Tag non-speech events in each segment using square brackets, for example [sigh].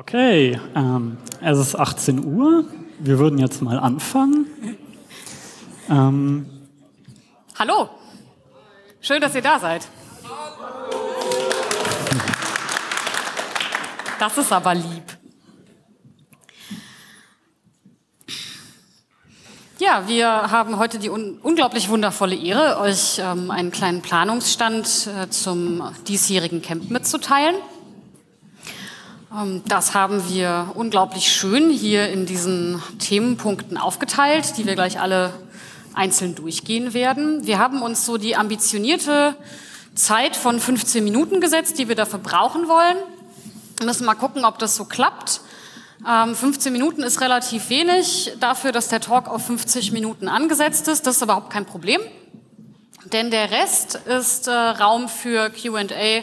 Okay, ähm, es ist 18 Uhr. Wir würden jetzt mal anfangen. Ähm, Hallo, schön, dass ihr da seid. Das ist aber lieb. Ja, wir haben heute die un unglaublich wundervolle Ehre, euch ähm, einen kleinen Planungsstand äh, zum diesjährigen Camp mitzuteilen. Ähm, das haben wir unglaublich schön hier in diesen Themenpunkten aufgeteilt, die wir gleich alle einzeln durchgehen werden. Wir haben uns so die ambitionierte Zeit von 15 Minuten gesetzt, die wir dafür brauchen wollen. Wir müssen mal gucken, ob das so klappt. 15 ähm, Minuten ist relativ wenig dafür, dass der Talk auf 50 Minuten angesetzt ist. Das ist überhaupt kein Problem, denn der Rest ist äh, Raum für Q&A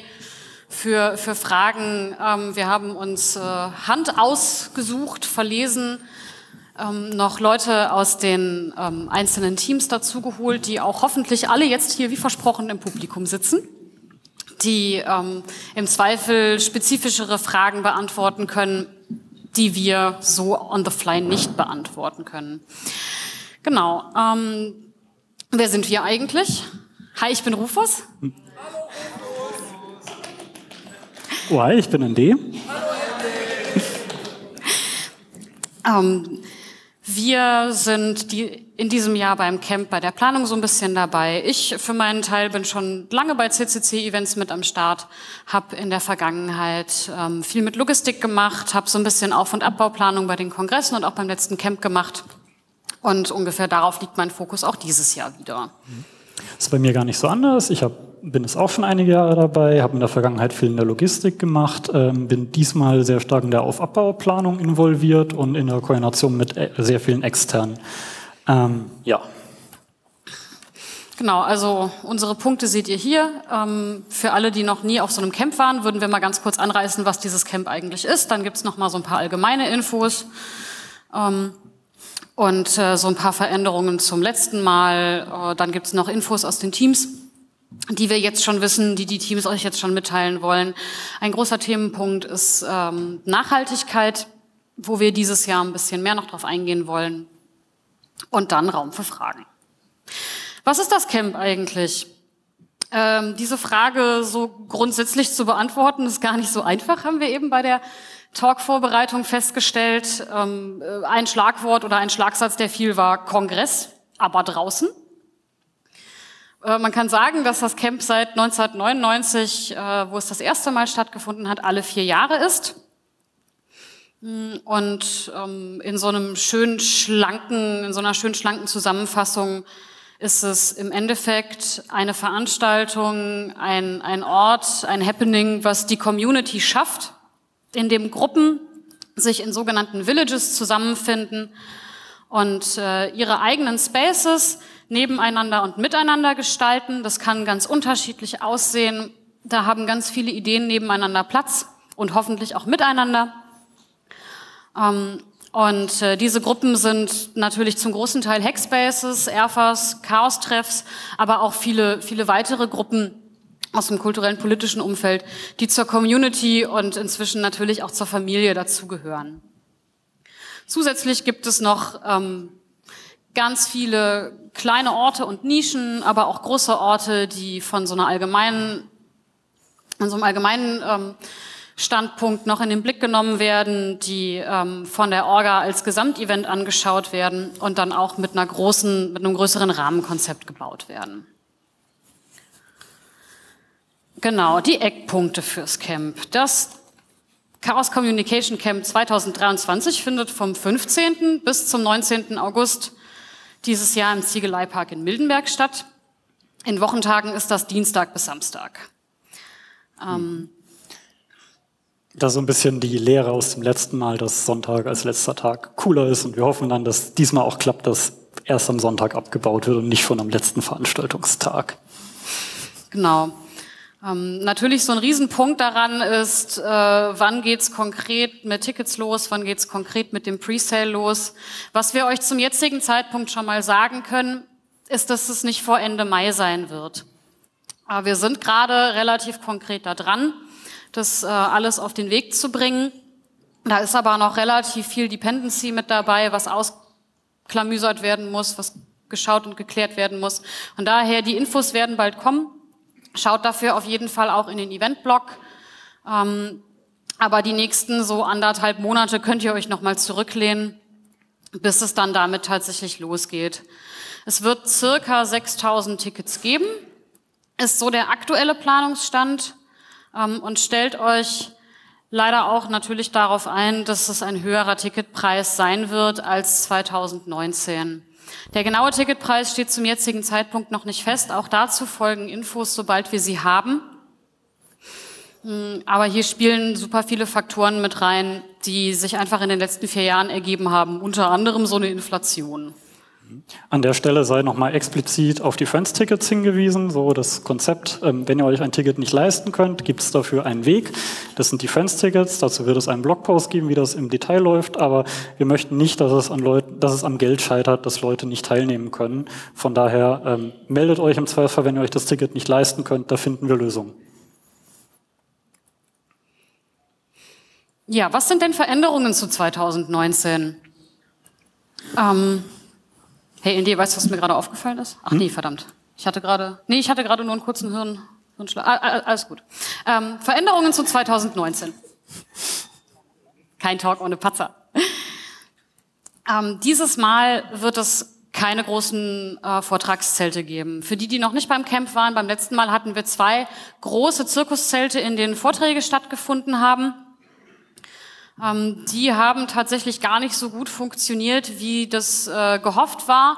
für, für Fragen. Ähm, wir haben uns äh, Hand ausgesucht, verlesen, ähm, noch Leute aus den ähm, einzelnen Teams dazugeholt, die auch hoffentlich alle jetzt hier wie versprochen im Publikum sitzen, die ähm, im Zweifel spezifischere Fragen beantworten können, die wir so on the fly nicht beantworten können. Genau. Ähm, wer sind wir eigentlich? Hi, ich bin Rufus. Hi, ich bin ND. ähm, wir sind die, in diesem Jahr beim Camp bei der Planung so ein bisschen dabei. Ich für meinen Teil bin schon lange bei CCC-Events mit am Start, habe in der Vergangenheit ähm, viel mit Logistik gemacht, habe so ein bisschen Auf- und Abbauplanung bei den Kongressen und auch beim letzten Camp gemacht. Und ungefähr darauf liegt mein Fokus auch dieses Jahr wieder. Das ist bei mir gar nicht so anders. Ich habe bin es auch schon einige Jahre dabei, habe in der Vergangenheit viel in der Logistik gemacht, ähm, bin diesmal sehr stark in der Auf-Abbauplanung involviert und in der Koordination mit äh, sehr vielen externen. Ähm, ja. Genau, also unsere Punkte seht ihr hier. Ähm, für alle, die noch nie auf so einem Camp waren, würden wir mal ganz kurz anreißen, was dieses Camp eigentlich ist. Dann gibt's noch mal so ein paar allgemeine Infos. Ähm, und äh, so ein paar Veränderungen zum letzten Mal. Äh, dann gibt's noch Infos aus den Teams die wir jetzt schon wissen, die die Teams euch jetzt schon mitteilen wollen. Ein großer Themenpunkt ist ähm, Nachhaltigkeit, wo wir dieses Jahr ein bisschen mehr noch drauf eingehen wollen. Und dann Raum für Fragen. Was ist das Camp eigentlich? Ähm, diese Frage so grundsätzlich zu beantworten, ist gar nicht so einfach, haben wir eben bei der Talk-Vorbereitung festgestellt. Ähm, äh, ein Schlagwort oder ein Schlagsatz, der viel war Kongress, aber draußen. Äh, man kann sagen, dass das Camp seit 1999, äh, wo es das erste Mal stattgefunden hat, alle vier Jahre ist. Mm, und ähm, in so einem schön schlanken, in so einer schön schlanken Zusammenfassung ist es im Endeffekt eine Veranstaltung, ein, ein Ort, ein Happening, was die Community schafft, in dem Gruppen sich in sogenannten Villages zusammenfinden und äh, ihre eigenen Spaces nebeneinander und miteinander gestalten. Das kann ganz unterschiedlich aussehen. Da haben ganz viele Ideen nebeneinander Platz und hoffentlich auch miteinander. Ähm, und äh, diese Gruppen sind natürlich zum großen Teil Hackspaces, Erfas, Chaos-Treffs, aber auch viele, viele weitere Gruppen aus dem kulturellen politischen Umfeld, die zur Community und inzwischen natürlich auch zur Familie dazugehören. Zusätzlich gibt es noch ähm, ganz viele kleine Orte und Nischen, aber auch große Orte, die von so einer allgemeinen, von so einem allgemeinen ähm, Standpunkt noch in den Blick genommen werden, die ähm, von der Orga als Gesamtevent angeschaut werden und dann auch mit einer großen, mit einem größeren Rahmenkonzept gebaut werden. Genau, die Eckpunkte fürs Camp. Das Chaos Communication Camp 2023 findet vom 15. bis zum 19. August dieses Jahr im Ziegeleipark in Mildenberg statt. In Wochentagen ist das Dienstag bis Samstag. Ähm, das ist so ein bisschen die Lehre aus dem letzten Mal, dass Sonntag als letzter Tag cooler ist und wir hoffen dann, dass diesmal auch klappt, dass erst am Sonntag abgebaut wird und nicht schon am letzten Veranstaltungstag. Genau. Ähm, natürlich so ein Riesenpunkt daran ist, äh, wann geht's konkret mit Tickets los, wann geht's konkret mit dem Presale los. Was wir euch zum jetzigen Zeitpunkt schon mal sagen können, ist, dass es nicht vor Ende Mai sein wird. Aber wir sind gerade relativ konkret da dran, das äh, alles auf den Weg zu bringen. Da ist aber noch relativ viel Dependency mit dabei, was ausklamüsert werden muss, was geschaut und geklärt werden muss. Und daher, die Infos werden bald kommen. Schaut dafür auf jeden Fall auch in den Event-Blog. Ähm, aber die nächsten so anderthalb Monate könnt ihr euch nochmal zurücklehnen, bis es dann damit tatsächlich losgeht. Es wird circa 6000 Tickets geben, ist so der aktuelle Planungsstand ähm, und stellt euch leider auch natürlich darauf ein, dass es ein höherer Ticketpreis sein wird als 2019. Der genaue Ticketpreis steht zum jetzigen Zeitpunkt noch nicht fest. Auch dazu folgen Infos, sobald wir sie haben. Hm, aber hier spielen super viele Faktoren mit rein, die sich einfach in den letzten vier Jahren ergeben haben. Unter anderem so eine Inflation. An der Stelle sei nochmal explizit auf die Friends-Tickets hingewiesen. So das Konzept, ähm, wenn ihr euch ein Ticket nicht leisten könnt, gibt es dafür einen Weg. Das sind die Friends-Tickets. Dazu wird es einen Blogpost geben, wie das im Detail läuft. Aber wir möchten nicht, dass es, an Leuten, dass es am Geld scheitert, dass Leute nicht teilnehmen können. Von daher ähm, meldet euch im Zweifel, wenn ihr euch das Ticket nicht leisten könnt. Da finden wir Lösungen. Ja, was sind denn Veränderungen zu 2019? Ähm, Hey, Indy, weißt du, was mir gerade aufgefallen ist? Ach hm? nee, verdammt. Ich hatte gerade, nee, ich hatte gerade nur einen kurzen Hirn, Hirnschlag. Ah, ah, alles gut. Ähm, Veränderungen zu 2019. Kein Talk ohne Patzer. Ähm, dieses Mal wird es keine großen äh, Vortragszelte geben. Für die, die noch nicht beim Camp waren, beim letzten Mal hatten wir zwei große Zirkuszelte, in denen Vorträge stattgefunden haben. Ähm, die haben tatsächlich gar nicht so gut funktioniert, wie das äh, gehofft war.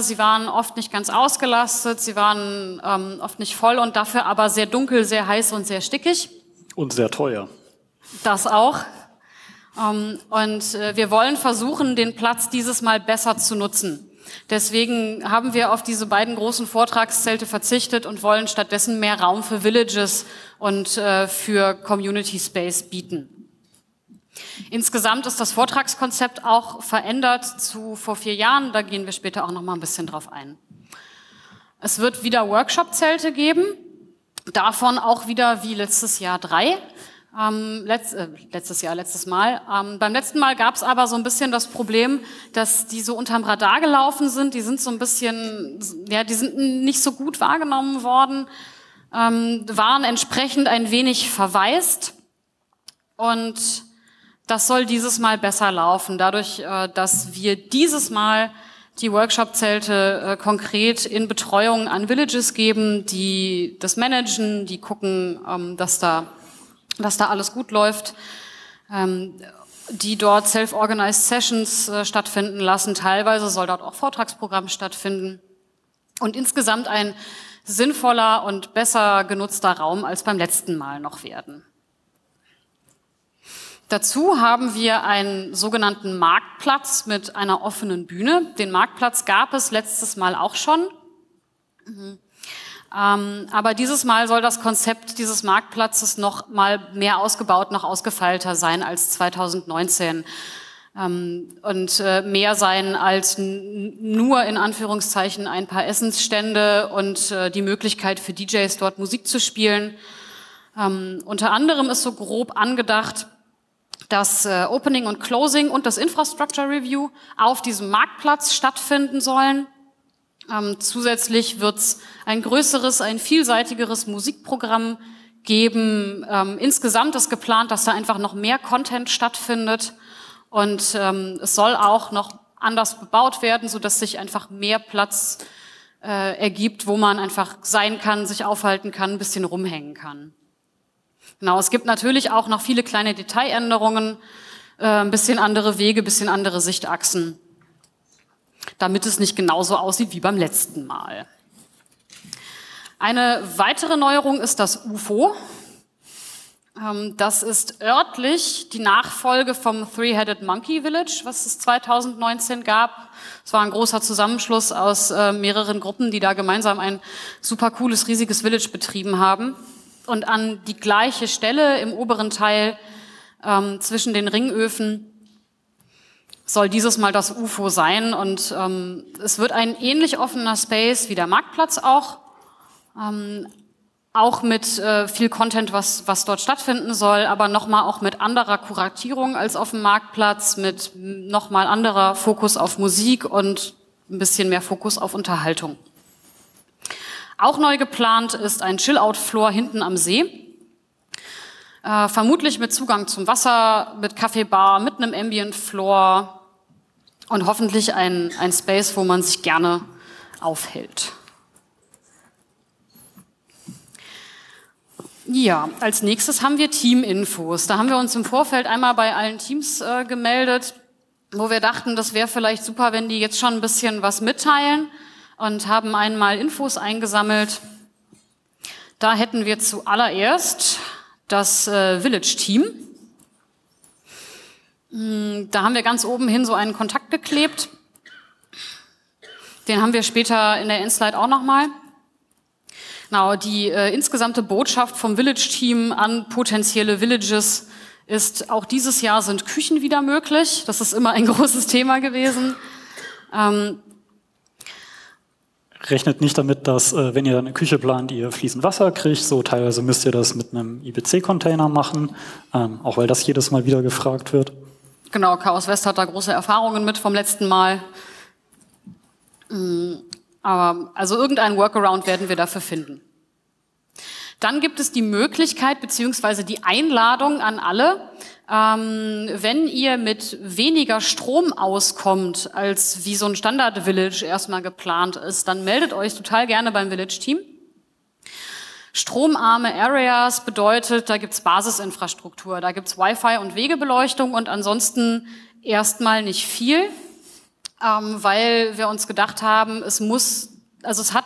Sie waren oft nicht ganz ausgelastet, sie waren ähm, oft nicht voll und dafür aber sehr dunkel, sehr heiß und sehr stickig. Und sehr teuer. Das auch. Ähm, und äh, wir wollen versuchen, den Platz dieses Mal besser zu nutzen. Deswegen haben wir auf diese beiden großen Vortragszelte verzichtet und wollen stattdessen mehr Raum für Villages und äh, für Community Space bieten. Insgesamt ist das Vortragskonzept auch verändert zu vor vier Jahren. Da gehen wir später auch noch mal ein bisschen drauf ein. Es wird wieder Workshop-Zelte geben. Davon auch wieder wie letztes Jahr drei. Ähm, letzt, äh, letztes Jahr, letztes Mal. Ähm, beim letzten Mal gab es aber so ein bisschen das Problem, dass die so unterm Radar gelaufen sind. Die sind so ein bisschen, ja, die sind nicht so gut wahrgenommen worden, ähm, waren entsprechend ein wenig verwaist und das soll dieses Mal besser laufen, dadurch, äh, dass wir dieses Mal die Workshop-Zelte äh, konkret in Betreuung an Villages geben, die das managen, die gucken, ähm, dass da, dass da alles gut läuft, ähm, die dort Self-Organized Sessions äh, stattfinden lassen. Teilweise soll dort auch Vortragsprogramm stattfinden und insgesamt ein sinnvoller und besser genutzter Raum als beim letzten Mal noch werden. Dazu haben wir einen sogenannten Marktplatz mit einer offenen Bühne. Den Marktplatz gab es letztes Mal auch schon. Mhm. Ähm, aber dieses Mal soll das Konzept dieses Marktplatzes noch mal mehr ausgebaut, noch ausgefeilter sein als 2019 ähm, und äh, mehr sein als nur in Anführungszeichen ein paar Essensstände und äh, die Möglichkeit für DJs dort Musik zu spielen. Ähm, unter anderem ist so grob angedacht, das äh, Opening und Closing und das Infrastructure Review auf diesem Marktplatz stattfinden sollen. Ähm, zusätzlich wird es ein größeres, ein vielseitigeres Musikprogramm geben. Ähm, insgesamt ist geplant, dass da einfach noch mehr Content stattfindet und ähm, es soll auch noch anders bebaut werden, so dass sich einfach mehr Platz äh, ergibt, wo man einfach sein kann, sich aufhalten kann, ein bisschen rumhängen kann. Genau, es gibt natürlich auch noch viele kleine Detailänderungen, äh, ein bisschen andere Wege, ein bisschen andere Sichtachsen, damit es nicht genauso aussieht wie beim letzten Mal. Eine weitere Neuerung ist das UFO. Ähm, das ist örtlich die Nachfolge vom Three-Headed Monkey Village, was es 2019 gab. Es war ein großer Zusammenschluss aus äh, mehreren Gruppen, die da gemeinsam ein super cooles, riesiges Village betrieben haben und an die gleiche Stelle im oberen Teil ähm, zwischen den Ringöfen soll dieses Mal das UFO sein. Und ähm, es wird ein ähnlich offener Space wie der Marktplatz auch. Ähm, auch mit äh, viel Content, was, was dort stattfinden soll, aber nochmal auch mit anderer Kuratierung als auf dem Marktplatz, mit nochmal anderer Fokus auf Musik und ein bisschen mehr Fokus auf Unterhaltung. Auch neu geplant ist ein Chill-Out-Floor hinten am See. Äh, vermutlich mit Zugang zum Wasser, mit Kaffeebar, mit einem Ambient-Floor und hoffentlich ein, ein Space, wo man sich gerne aufhält. Ja, als nächstes haben wir Team-Infos. Da haben wir uns im Vorfeld einmal bei allen Teams äh, gemeldet, wo wir dachten, das wäre vielleicht super, wenn die jetzt schon ein bisschen was mitteilen und haben einmal Infos eingesammelt. Da hätten wir zuallererst das äh, Village-Team. Hm, da haben wir ganz oben hin so einen Kontakt geklebt. Den haben wir später in der Endslide auch nochmal. Genau, die äh, insgesamte Botschaft vom Village-Team an potenzielle Villages ist, auch dieses Jahr sind Küchen wieder möglich. Das ist immer ein [laughs] großes Thema gewesen. Ähm, Rechnet nicht damit, dass, äh, wenn ihr eine Küche plant, ihr fließend Wasser kriegt. So teilweise müsst ihr das mit einem IBC-Container machen, ähm, auch weil das jedes Mal wieder gefragt wird. Genau, Chaos West hat da große Erfahrungen mit vom letzten Mal. Mm, aber also irgendein Workaround werden wir dafür finden. Dann gibt es die Möglichkeit beziehungsweise die Einladung an alle, ähm, wenn ihr mit weniger Strom auskommt, als wie so ein Standard-Village erstmal geplant ist, dann meldet euch total gerne beim Village-Team. Stromarme Areas bedeutet, da gibt's Basisinfrastruktur, da gibt's Wi-Fi und Wegebeleuchtung und ansonsten erstmal nicht viel ähm, weil wir uns gedacht haben, es muss, also es hat,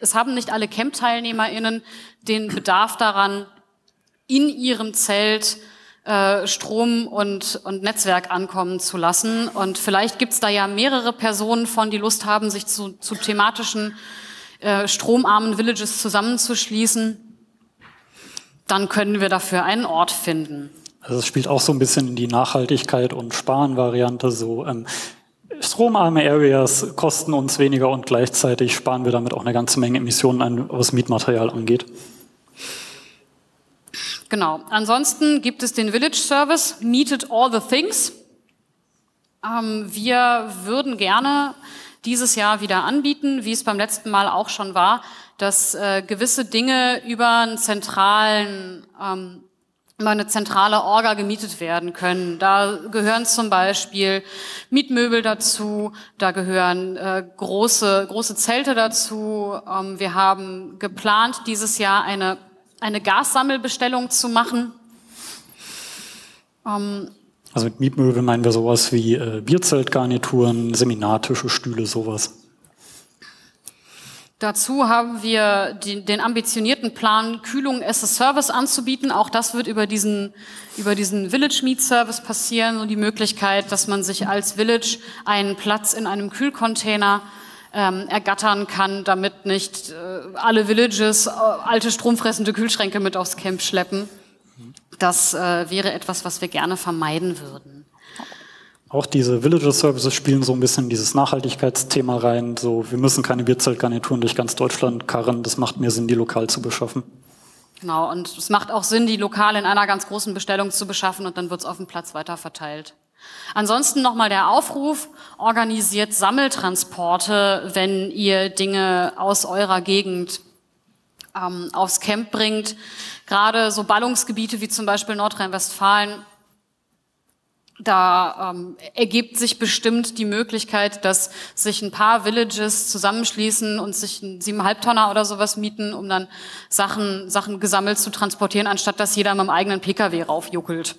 es haben nicht alle Camp-TeilnehmerInnen den Bedarf daran, in ihrem Zelt äh, Strom und, und Netzwerk ankommen zu lassen. Und vielleicht gibt's da ja mehrere Personen von, die Lust haben, sich zu, zu thematischen äh, stromarmen Villages zusammenzuschließen. Dann können wir dafür einen Ort finden. Also es spielt auch so ein bisschen in die Nachhaltigkeit und Sparen-Variante so. Ähm, Stromarme Areas kosten uns weniger und gleichzeitig sparen wir damit auch eine ganze Menge Emissionen ein, was Mietmaterial angeht. Genau. Ansonsten gibt es den Village Service, Meeted All the Things. Ähm, wir würden gerne dieses Jahr wieder anbieten, wie es beim letzten Mal auch schon war, dass äh, gewisse Dinge über einen zentralen ähm, über eine zentrale Orga gemietet werden können. Da gehören zum Beispiel Mietmöbel dazu, da gehören äh, große, große Zelte dazu. Ähm, wir haben geplant, dieses Jahr eine, eine Gassammelbestellung zu machen. Ähm, also mit Mietmöbel meinen wir sowas wie äh, Bierzeltgarnituren, Seminartische, Stühle, sowas. Dazu haben wir die, den ambitionierten Plan, Kühlung as a Service anzubieten. Auch das wird über diesen, über diesen Village Meet Service passieren und die Möglichkeit, dass man sich als Village einen Platz in einem Kühlcontainer ähm, ergattern kann, damit nicht äh, alle Villages äh, alte stromfressende Kühlschränke mit aufs Camp schleppen. Das äh, wäre etwas, was wir gerne vermeiden würden. Auch diese Villager Services spielen so ein bisschen dieses Nachhaltigkeitsthema rein. So, wir müssen keine Bierzeltgarnituren durch ganz Deutschland karren. Das macht mehr Sinn, die lokal zu beschaffen. Genau, und es macht auch Sinn, die lokal in einer ganz großen Bestellung zu beschaffen und dann wird es auf dem Platz weiter verteilt. Ansonsten nochmal der Aufruf, organisiert Sammeltransporte, wenn ihr Dinge aus eurer Gegend ähm, aufs Camp bringt. Gerade so Ballungsgebiete wie zum Beispiel Nordrhein-Westfalen da ähm, ergibt sich bestimmt die Möglichkeit, dass sich ein paar Villages zusammenschließen und sich einen siebeneinhalb Tonner oder sowas mieten, um dann Sachen, Sachen gesammelt zu transportieren, anstatt dass jeder mit dem eigenen Pkw raufjuckelt.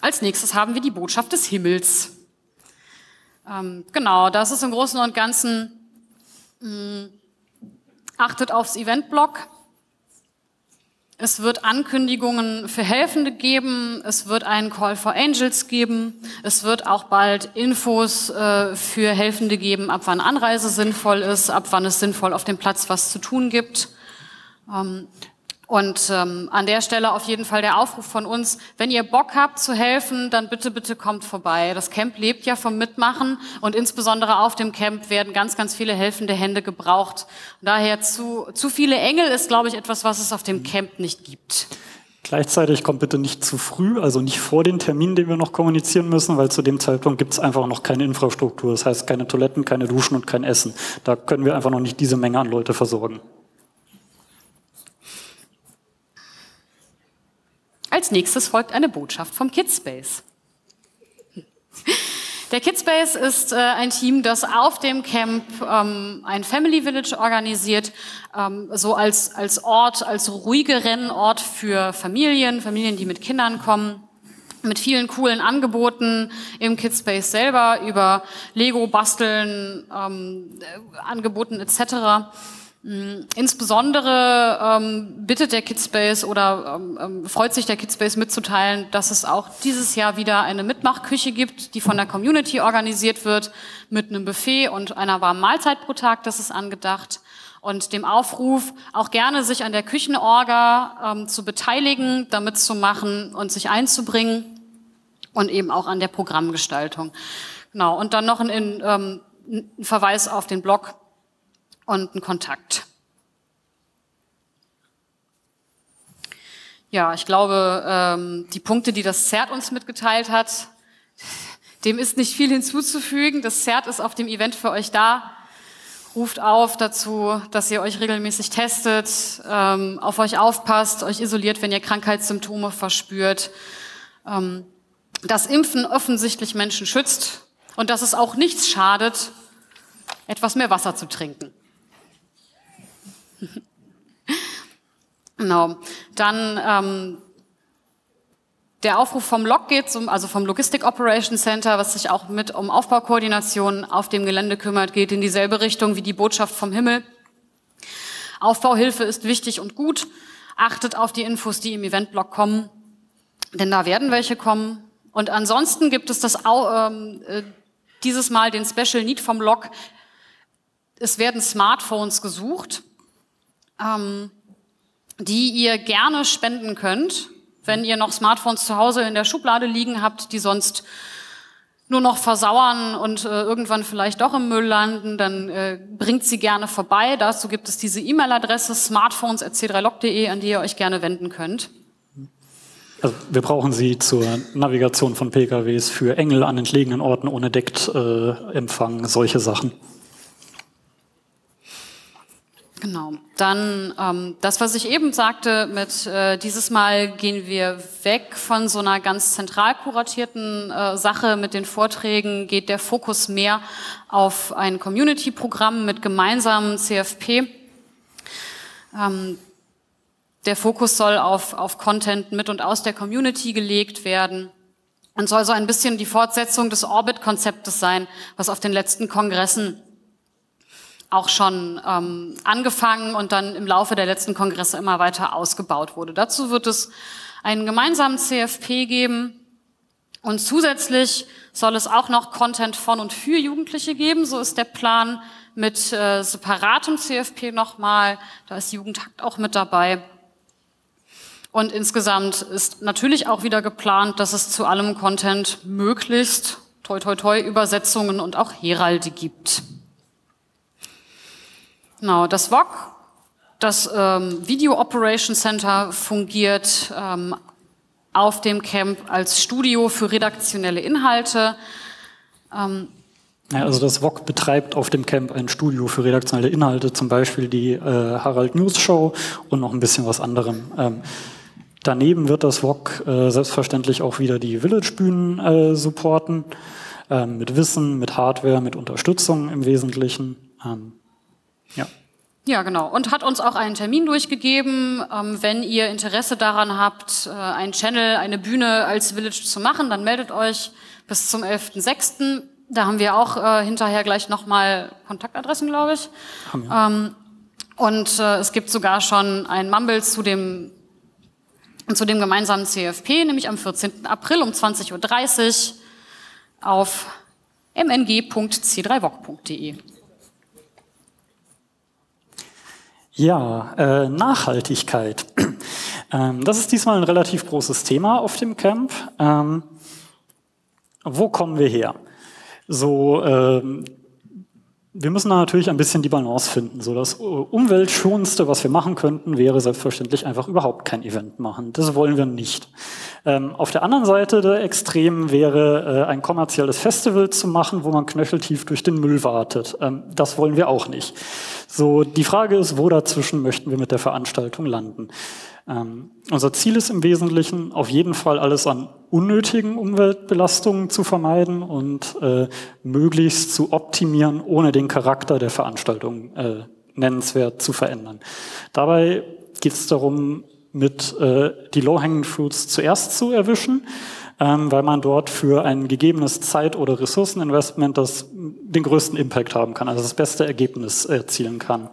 Als nächstes haben wir die Botschaft des Himmels. Ähm, genau, das ist im Großen und Ganzen, mh, achtet aufs Eventblock. Es wird Ankündigungen für Helfende geben. Es wird einen Call for Angels geben. Es wird auch bald Infos äh, für Helfende geben, ab wann Anreise sinnvoll ist, ab wann es sinnvoll auf dem Platz was zu tun gibt. Ähm, Und ähm, an der Stelle auf jeden Fall der Aufruf von uns, wenn ihr Bock habt zu helfen, dann bitte, bitte kommt vorbei. Das Camp lebt ja vom Mitmachen und insbesondere auf dem Camp werden ganz, ganz viele helfende Hände gebraucht. Daher zu, zu viele Engel ist, glaube ich, etwas, was es auf dem Camp nicht gibt. Gleichzeitig kommt bitte nicht zu früh, also nicht vor den Termin, den wir noch kommunizieren müssen, weil zu dem Zeitpunkt gibt es einfach noch keine Infrastruktur. Das heißt keine Toiletten, keine Duschen und kein Essen. Da können wir einfach noch nicht diese Menge an Leute versorgen. Als nächstes folgt eine Botschaft vom Kidspace. Der Kidspace ist äh, ein Team, das auf dem Camp ähm, ein Family Village organisiert, ähm, so als, als Ort, als ruhige Rennort für Familien, Familien, die mit Kindern kommen, mit vielen coolen Angeboten im Kidspace selber über Lego, Basteln, ähm, Angeboten etc. Mm, insbesondere ähm, bittet der Kidspace oder ähm, ähm, freut sich der Kidspace mitzuteilen, dass es auch dieses Jahr wieder eine Mitmachküche gibt, die von der Community organisiert wird, mit einem Buffet und einer warmen Mahlzeit pro Tag, das ist angedacht. Und dem Aufruf, auch gerne sich an der Küchenorga ähm, zu beteiligen, damit zu machen und sich einzubringen und eben auch an der Programmgestaltung. Genau. Und dann noch ein, ähm, ein Verweis auf den Blog und einen Kontakt. Ja, ich glaube, ähm, die Punkte, die das CERT uns mitgeteilt hat, dem ist nicht viel hinzuzufügen. Das CERT ist auf dem Event für euch da. Ruft auf dazu, dass ihr euch regelmäßig testet, ähm, auf euch aufpasst, euch isoliert, wenn ihr Krankheitssymptome verspürt. Ähm, dass Impfen offensichtlich Menschen schützt und dass es auch nichts schadet, etwas mehr Wasser zu trinken. [laughs] genau. Dann ähm, der Aufruf vom LOG geht, zum, also vom Logistic Operation Center, was sich auch mit um Aufbaukoordination auf dem Gelände kümmert, geht in dieselbe Richtung wie die Botschaft vom Himmel. Aufbauhilfe ist wichtig und gut. Achtet auf die Infos, die im Eventblog kommen, denn da werden welche kommen. Und ansonsten gibt es das ähm, äh, dieses Mal den Special Need vom Log. Es werden Smartphones gesucht ähm, die ihr gerne spenden könnt, wenn ihr noch Smartphones zu Hause in der Schublade liegen habt, die sonst nur noch versauern und äh, irgendwann vielleicht doch im Müll landen, dann äh, bringt sie gerne vorbei. Dazu gibt es diese E-Mail-Adresse smartphones.c3log.de, an die ihr euch gerne wenden könnt. Also wir brauchen sie zur Navigation von PKWs für Engel an entlegenen Orten ohne Decktempfang, äh, solche Sachen. Genau. Dann ähm, das, was ich eben sagte, mit äh, dieses Mal gehen wir weg von so einer ganz zentral kuratierten äh, Sache mit den Vorträgen, geht der Fokus mehr auf ein Community-Programm mit gemeinsamen CFP. Ähm, der Fokus soll auf, auf Content mit und aus der Community gelegt werden und soll so ein bisschen die Fortsetzung des Orbit-Konzeptes sein, was auf den letzten Kongressen auch schon ähm, angefangen und dann im Laufe der letzten Kongresse immer weiter ausgebaut wurde. Dazu wird es einen gemeinsamen CFP geben und zusätzlich soll es auch noch Content von und für Jugendliche geben. So ist der Plan mit äh, separatem CFP nochmal. Da ist Jugendhakt auch mit dabei. Und insgesamt ist natürlich auch wieder geplant, dass es zu allem Content möglichst toi toi toi Übersetzungen und auch Heralde gibt. Genau, das VOG, das ähm, Video Operation Center fungiert ähm, auf dem Camp als Studio für redaktionelle Inhalte. Ähm, ja, also das VOG betreibt auf dem Camp ein Studio für redaktionelle Inhalte, zum Beispiel die äh, Harald News Show und noch ein bisschen was anderem. Ähm, daneben wird das VOG äh, selbstverständlich auch wieder die Village-Bühnen äh, supporten, ähm, mit Wissen, mit Hardware, mit Unterstützung im Wesentlichen. Ähm, ja. Ja, genau. Und hat uns auch einen Termin durchgegeben. Ähm, wenn ihr Interesse daran habt, äh, einen Channel, eine Bühne als Village zu machen, dann meldet euch bis zum 11.06. Da haben wir auch äh, hinterher gleich nochmal Kontaktadressen, glaube ich. Haben wir. Ähm, und äh, es gibt sogar schon ein Mumble zu dem, zu dem gemeinsamen CFP, nämlich am 14. April um 20.30 Uhr auf mng.c3voc.de. Ja, äh, Nachhaltigkeit. [clears throat] Ähm, das ist diesmal ein relativ großes Thema auf dem Camp. Ähm, wo kommen wir her? So, ähm, wir müssen da natürlich ein bisschen die Balance finden. So das umweltschonendste, was wir machen könnten, wäre selbstverständlich einfach überhaupt kein Event machen. Das wollen wir nicht. Ähm, auf der anderen Seite der Extremen wäre äh, ein kommerzielles Festival zu machen, wo man knöcheltief durch den Müll wartet. Ähm, das wollen wir auch nicht. So die Frage ist, wo dazwischen möchten wir mit der Veranstaltung landen? Ähm, unser Ziel ist im Wesentlichen auf jeden Fall alles an unnötigen Umweltbelastungen zu vermeiden und äh, möglichst zu optimieren, ohne den Charakter der Veranstaltung äh, nennenswert zu verändern. Dabei geht es darum, mit äh, die Low-Hanging Fruits zuerst zu erwischen, ähm, weil man dort für ein gegebenes Zeit- oder Ressourceninvestment das, den größten Impact haben kann, also das beste Ergebnis erzielen kann.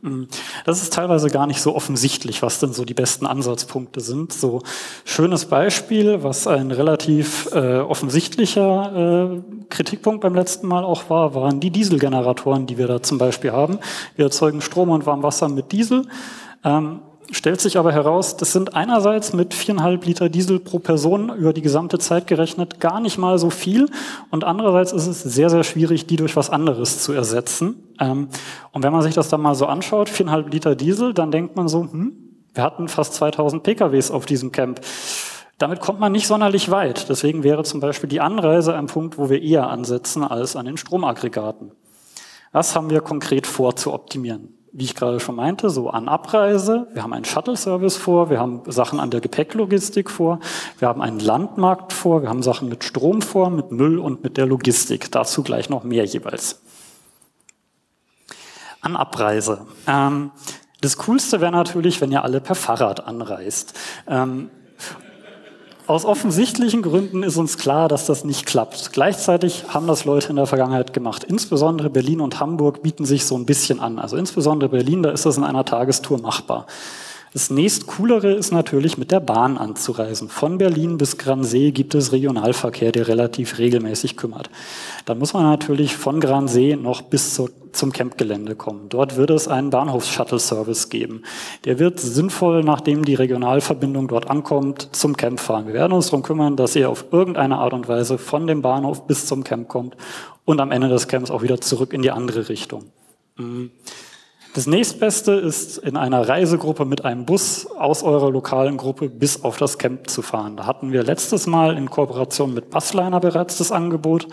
Mm. Das ist teilweise gar nicht so offensichtlich, was denn so die besten Ansatzpunkte sind. So schönes Beispiel, was ein relativ äh, offensichtlicher äh, Kritikpunkt beim letzten Mal auch war, waren die Dieselgeneratoren, die wir da zum Beispiel haben. Wir erzeugen Strom und Warmwasser mit Diesel. Ähm, stellt sich aber heraus, das sind einerseits mit viereinhalb Liter Diesel pro Person über die gesamte Zeit gerechnet gar nicht mal so viel und andererseits ist es sehr, sehr schwierig, die durch was anderes zu ersetzen. Ähm, und wenn man sich das dann mal so anschaut, viereinhalb Liter Diesel, dann denkt man so, hm, wir hatten fast 2000 PKWs auf diesem Camp. Damit kommt man nicht sonderlich weit. Deswegen wäre zum Beispiel die Anreise ein Punkt, wo wir eher ansetzen als an den Stromaggregaten. Was haben wir konkret vor zu optimieren? Wie ich gerade schon meinte, so an Abreise. Wir haben einen Shuttle-Service vor, wir haben Sachen an der Gepäcklogistik vor, wir haben einen Landmarkt vor, wir haben Sachen mit Strom vor, mit Müll und mit der Logistik. Dazu gleich noch mehr jeweils. An Abreise. Ähm, das Coolste wäre natürlich, wenn ihr alle per Fahrrad anreist. Ähm, aus offensichtlichen Gründen ist uns klar, dass das nicht klappt. Gleichzeitig haben das Leute in der Vergangenheit gemacht. Insbesondere Berlin und Hamburg bieten sich so ein bisschen an. Also insbesondere Berlin, da ist das in einer Tagestour machbar. Das nächst coolere ist natürlich mit der Bahn anzureisen. Von Berlin bis Gransee gibt es Regionalverkehr, der relativ regelmäßig kümmert. Dann muss man natürlich von Gransee noch bis zur, zum Campgelände kommen. Dort wird es einen Bahnhofs-Shuttle-Service geben. Der wird sinnvoll, nachdem die Regionalverbindung dort ankommt, zum Camp fahren. Wir werden uns darum kümmern, dass ihr auf irgendeine Art und Weise von dem Bahnhof bis zum Camp kommt und am Ende des Camps auch wieder zurück in die andere Richtung. Mhm. Das nächstbeste ist, in einer Reisegruppe mit einem Bus aus eurer lokalen Gruppe bis auf das Camp zu fahren. Da hatten wir letztes Mal in Kooperation mit Busliner bereits das Angebot,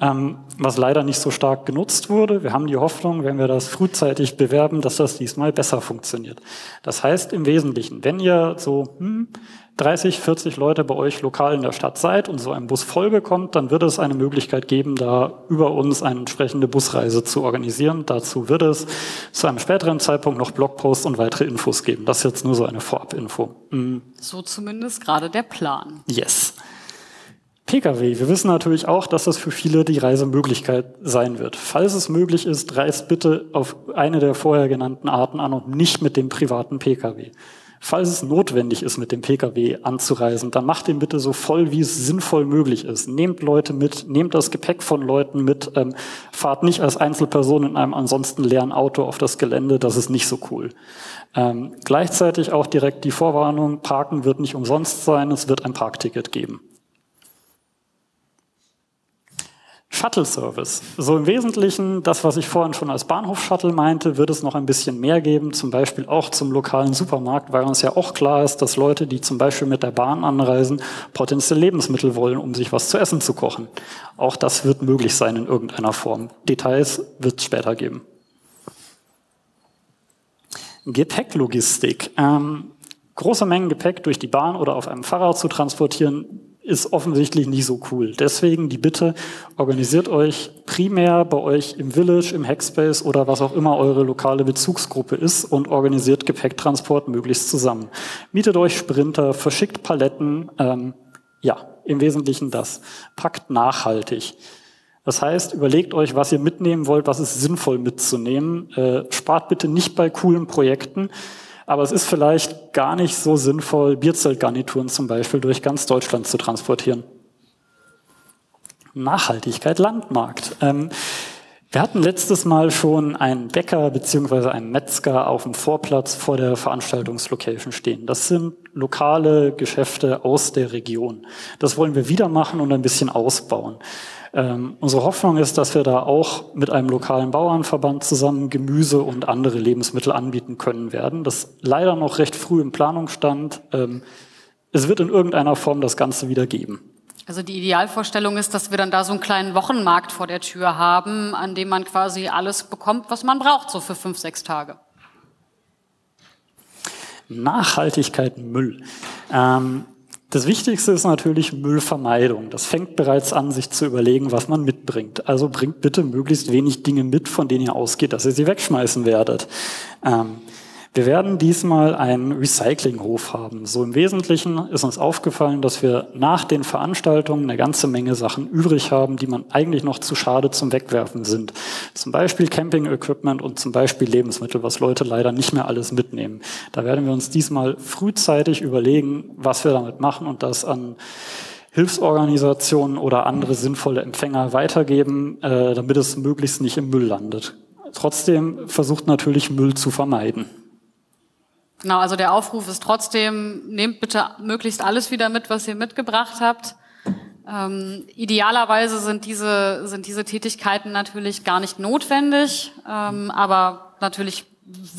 ähm, was leider nicht so stark genutzt wurde. Wir haben die Hoffnung, wenn wir das frühzeitig bewerben, dass das diesmal besser funktioniert. Das heißt im Wesentlichen, wenn ihr so hm, 30, 40 Leute bei euch lokal in der Stadt seid und so ein Bus voll bekommt, dann wird es eine Möglichkeit geben, da über uns eine entsprechende Busreise zu organisieren. Dazu wird es zu einem späteren Zeitpunkt noch Blogposts und weitere Infos geben. Das ist jetzt nur so eine Vorabinfo. Mhm. So zumindest gerade der Plan. Yes. Pkw. Wir wissen natürlich auch, dass das für viele die Reisemöglichkeit sein wird. Falls es möglich ist, reist bitte auf eine der vorher genannten Arten an und nicht mit dem privaten Pkw. Falls es notwendig ist, mit dem Pkw anzureisen, dann macht den bitte so voll, wie es sinnvoll möglich ist. Nehmt Leute mit, nehmt das Gepäck von Leuten mit, ähm, fahrt nicht als Einzelperson in einem ansonsten leeren Auto auf das Gelände, das ist nicht so cool. Ähm, gleichzeitig auch direkt die Vorwarnung, Parken wird nicht umsonst sein, es wird ein Parkticket geben. Shuttle-Service. So im Wesentlichen, das, was ich vorhin schon als Bahnhof-Shuttle meinte, wird es noch ein bisschen mehr geben, zum Beispiel auch zum lokalen Supermarkt, weil uns ja auch klar ist, dass Leute, die zum Beispiel mit der Bahn anreisen, potenziell Lebensmittel wollen, um sich was zu essen zu kochen. Auch das wird möglich sein in irgendeiner Form. Details wird es später geben. Gepäcklogistik. Ähm, große Mengen Gepäck durch die Bahn oder auf einem Fahrrad zu transportieren, ist offensichtlich nicht so cool. Deswegen die Bitte, organisiert euch primär bei euch im Village, im Hackspace oder was auch immer eure lokale Bezugsgruppe ist und organisiert Gepäcktransport möglichst zusammen. Mietet euch Sprinter, verschickt Paletten, ähm, ja, im Wesentlichen das. Packt nachhaltig. Das heißt, überlegt euch, was ihr mitnehmen wollt, was ist sinnvoll mitzunehmen. Äh, spart bitte nicht bei coolen Projekten. Aber es ist vielleicht gar nicht so sinnvoll, Bierzeltgarnituren zum Beispiel durch ganz Deutschland zu transportieren. Nachhaltigkeit, Landmarkt. Ähm, Wir hatten letztes Mal schon einen Bäcker beziehungsweise einen Metzger auf dem Vorplatz vor der Veranstaltungslocation stehen. Das sind lokale Geschäfte aus der Region. Das wollen wir wieder machen und ein bisschen ausbauen. Ähm, unsere Hoffnung ist, dass wir da auch mit einem lokalen Bauernverband zusammen Gemüse und andere Lebensmittel anbieten können werden. Das leider noch recht früh im Planungsstand. Ähm, es wird in irgendeiner Form das Ganze wieder geben. Also die Idealvorstellung ist, dass wir dann da so einen kleinen Wochenmarkt vor der Tür haben, an dem man quasi alles bekommt, was man braucht, so für fünf, sechs Tage. Nachhaltigkeit Müll. Ähm, das Wichtigste ist natürlich Müllvermeidung. Das fängt bereits an, sich zu überlegen, was man mitbringt. Also bringt bitte möglichst wenig Dinge mit, von denen ihr ausgeht, dass ihr sie wegschmeißen werdet. Ähm, wir werden diesmal einen Recyclinghof haben. So im Wesentlichen ist uns aufgefallen, dass wir nach den Veranstaltungen eine ganze Menge Sachen übrig haben, die man eigentlich noch zu schade zum Wegwerfen sind. Zum Beispiel Camping-Equipment und zum Beispiel Lebensmittel, was Leute leider nicht mehr alles mitnehmen. Da werden wir uns diesmal frühzeitig überlegen, was wir damit machen und das an Hilfsorganisationen oder andere sinnvolle Empfänger weitergeben, äh, damit es möglichst nicht im Müll landet. Trotzdem versucht natürlich Müll zu vermeiden. Genau, also der Aufruf ist trotzdem, nehmt bitte möglichst alles wieder mit, was ihr mitgebracht habt. Ähm, idealerweise sind diese, sind diese Tätigkeiten natürlich gar nicht notwendig, ähm, aber natürlich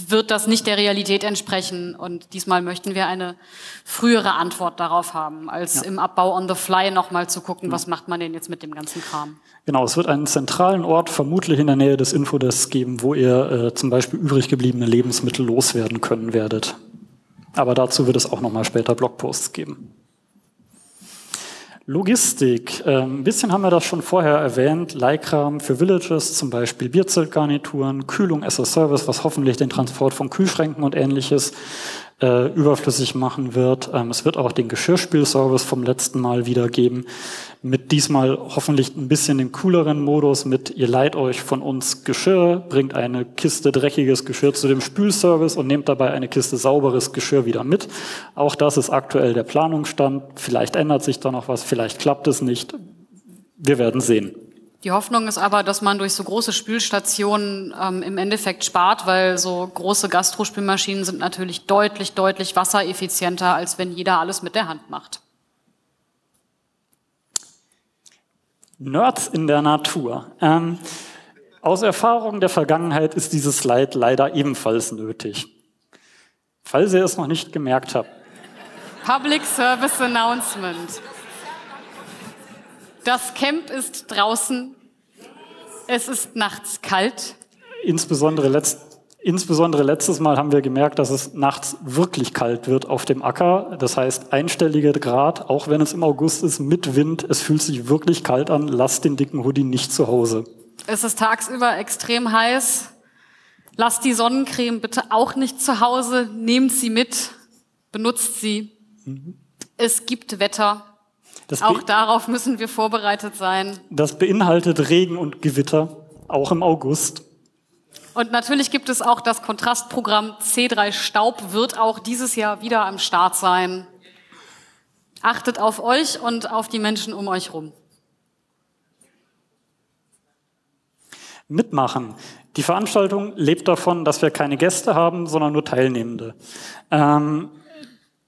wird das nicht der Realität entsprechen. Und diesmal möchten wir eine frühere Antwort darauf haben, als ja. im Abbau on the fly nochmal zu gucken, was macht man denn jetzt mit dem ganzen Kram. Genau, es wird einen zentralen Ort vermutlich in der Nähe des Infodesks geben, wo ihr äh, zum Beispiel übrig gebliebene Lebensmittel loswerden können werdet. Aber dazu wird es auch nochmal später Blogposts geben. Logistik. Ähm, ein bisschen haben wir das schon vorher erwähnt. Leihkram für Villages, zum Beispiel Bierzeltgarnituren, Kühlung as a Service, was hoffentlich den Transport von Kühlschränken und ähnliches äh, überflüssig machen wird. Ähm, es wird auch den Geschirrspülservice vom letzten Mal wieder geben. Mit diesmal hoffentlich ein bisschen den cooleren Modus mit, ihr leiht euch von uns Geschirr, bringt eine Kiste dreckiges Geschirr zu dem Spülservice und nehmt dabei eine Kiste sauberes Geschirr wieder mit. Auch das ist aktuell der Planungsstand. Vielleicht ändert sich da noch was, vielleicht klappt es nicht. Wir werden sehen. Die Hoffnung ist aber, dass man durch so große Spülstationen ähm, im Endeffekt spart, weil so große Gastrospülmaschinen sind natürlich deutlich, deutlich wassereffizienter, als wenn jeder alles mit der Hand macht. Nerds in der Natur. Ähm, aus Erfahrung der Vergangenheit ist dieses Slide leider ebenfalls nötig. Falls ihr es noch nicht gemerkt habt. Public Service Announcement. Das Camp ist draußen. Es ist nachts kalt. Insbesondere, letzt, insbesondere letztes Mal haben wir gemerkt, dass es nachts wirklich kalt wird auf dem Acker. Das heißt, einstellige Grad, auch wenn es im August ist, mit Wind. Es fühlt sich wirklich kalt an. Lasst den dicken Hoodie nicht zu Hause. Es ist tagsüber extrem heiß. Lasst die Sonnencreme bitte auch nicht zu Hause. Nehmt sie mit. Benutzt sie. Mhm. Es gibt Wetter. Das auch darauf müssen wir vorbereitet sein. Das beinhaltet Regen und Gewitter, auch im August. Und natürlich gibt es auch das Kontrastprogramm C3 Staub, wird auch dieses Jahr wieder am Start sein. Achtet auf euch und auf die Menschen um euch rum. Mitmachen. Die Veranstaltung lebt davon, dass wir keine Gäste haben, sondern nur Teilnehmende. Ähm,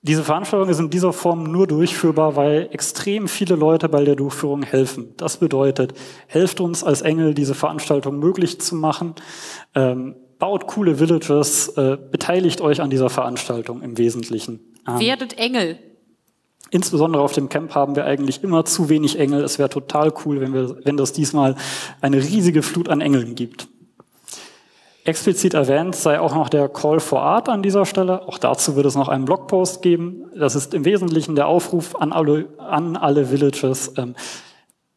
diese Veranstaltung ist in dieser Form nur durchführbar, weil extrem viele Leute bei der Durchführung helfen. Das bedeutet, helft uns als Engel, diese Veranstaltung möglich zu machen. Ähm, baut coole Villages, äh, beteiligt euch an dieser Veranstaltung im Wesentlichen. Ähm, Werdet Engel. Insbesondere auf dem Camp haben wir eigentlich immer zu wenig Engel. Es wäre total cool, wenn, wir, wenn das diesmal eine riesige Flut an Engeln gibt. Explizit erwähnt sei auch noch der Call for Art an dieser Stelle. Auch dazu wird es noch einen Blogpost geben. Das ist im Wesentlichen der Aufruf an alle, an alle Villages. Ähm,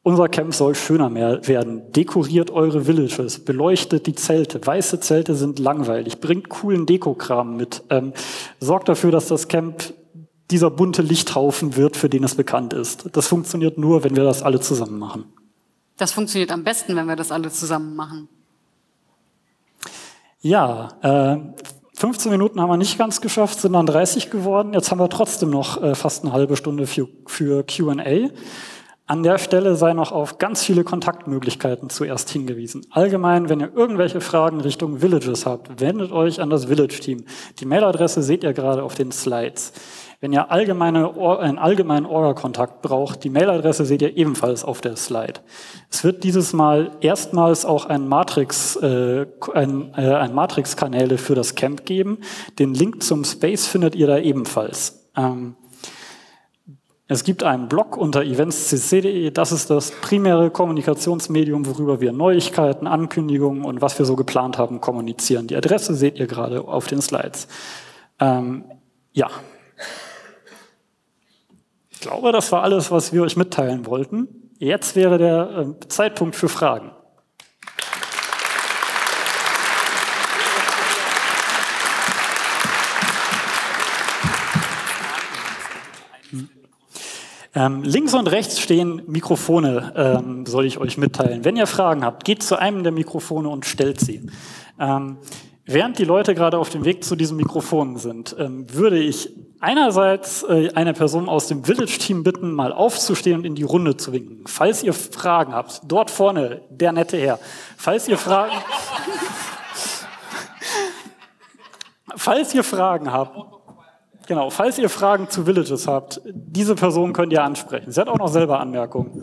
unser Camp soll schöner mehr werden. Dekoriert eure Villages, beleuchtet die Zelte. Weiße Zelte sind langweilig. Bringt coolen Dekokram mit. Ähm, sorgt dafür, dass das Camp dieser bunte Lichthaufen wird, für den es bekannt ist. Das funktioniert nur, wenn wir das alle zusammen machen. Das funktioniert am besten, wenn wir das alle zusammen machen. Ja, äh, 15 Minuten haben wir nicht ganz geschafft, sind dann 30 geworden. Jetzt haben wir trotzdem noch äh, fast eine halbe Stunde für, für QA. An der Stelle sei noch auf ganz viele Kontaktmöglichkeiten zuerst hingewiesen. Allgemein, wenn ihr irgendwelche Fragen Richtung Villages habt, wendet euch an das Village-Team. Die Mailadresse seht ihr gerade auf den Slides. Wenn ihr allgemeine, einen allgemeinen Orga-Kontakt braucht, die Mailadresse seht ihr ebenfalls auf der Slide. Es wird dieses Mal erstmals auch ein Matrix, äh, ein, äh, ein Matrix-Kanäle für das Camp geben. Den Link zum Space findet ihr da ebenfalls. Ähm, es gibt einen Blog unter eventscc.de, das ist das primäre Kommunikationsmedium, worüber wir Neuigkeiten, Ankündigungen und was wir so geplant haben kommunizieren. Die Adresse seht ihr gerade auf den Slides. Ähm, ja. Ich glaube, das war alles, was wir euch mitteilen wollten. Jetzt wäre der äh, Zeitpunkt für Fragen. Ähm, links und rechts stehen Mikrofone, ähm, soll ich euch mitteilen. Wenn ihr Fragen habt, geht zu einem der Mikrofone und stellt sie. Ähm, während die Leute gerade auf dem Weg zu diesen Mikrofonen sind, ähm, würde ich einerseits äh, eine Person aus dem Village-Team bitten, mal aufzustehen und in die Runde zu winken. Falls ihr Fragen habt, dort vorne, der nette Herr. Falls ihr Fragen... Falls ihr Fragen habt, Genau, falls ihr Fragen zu Villages habt, diese Person könnt ihr ansprechen. Sie hat auch noch selber Anmerkungen.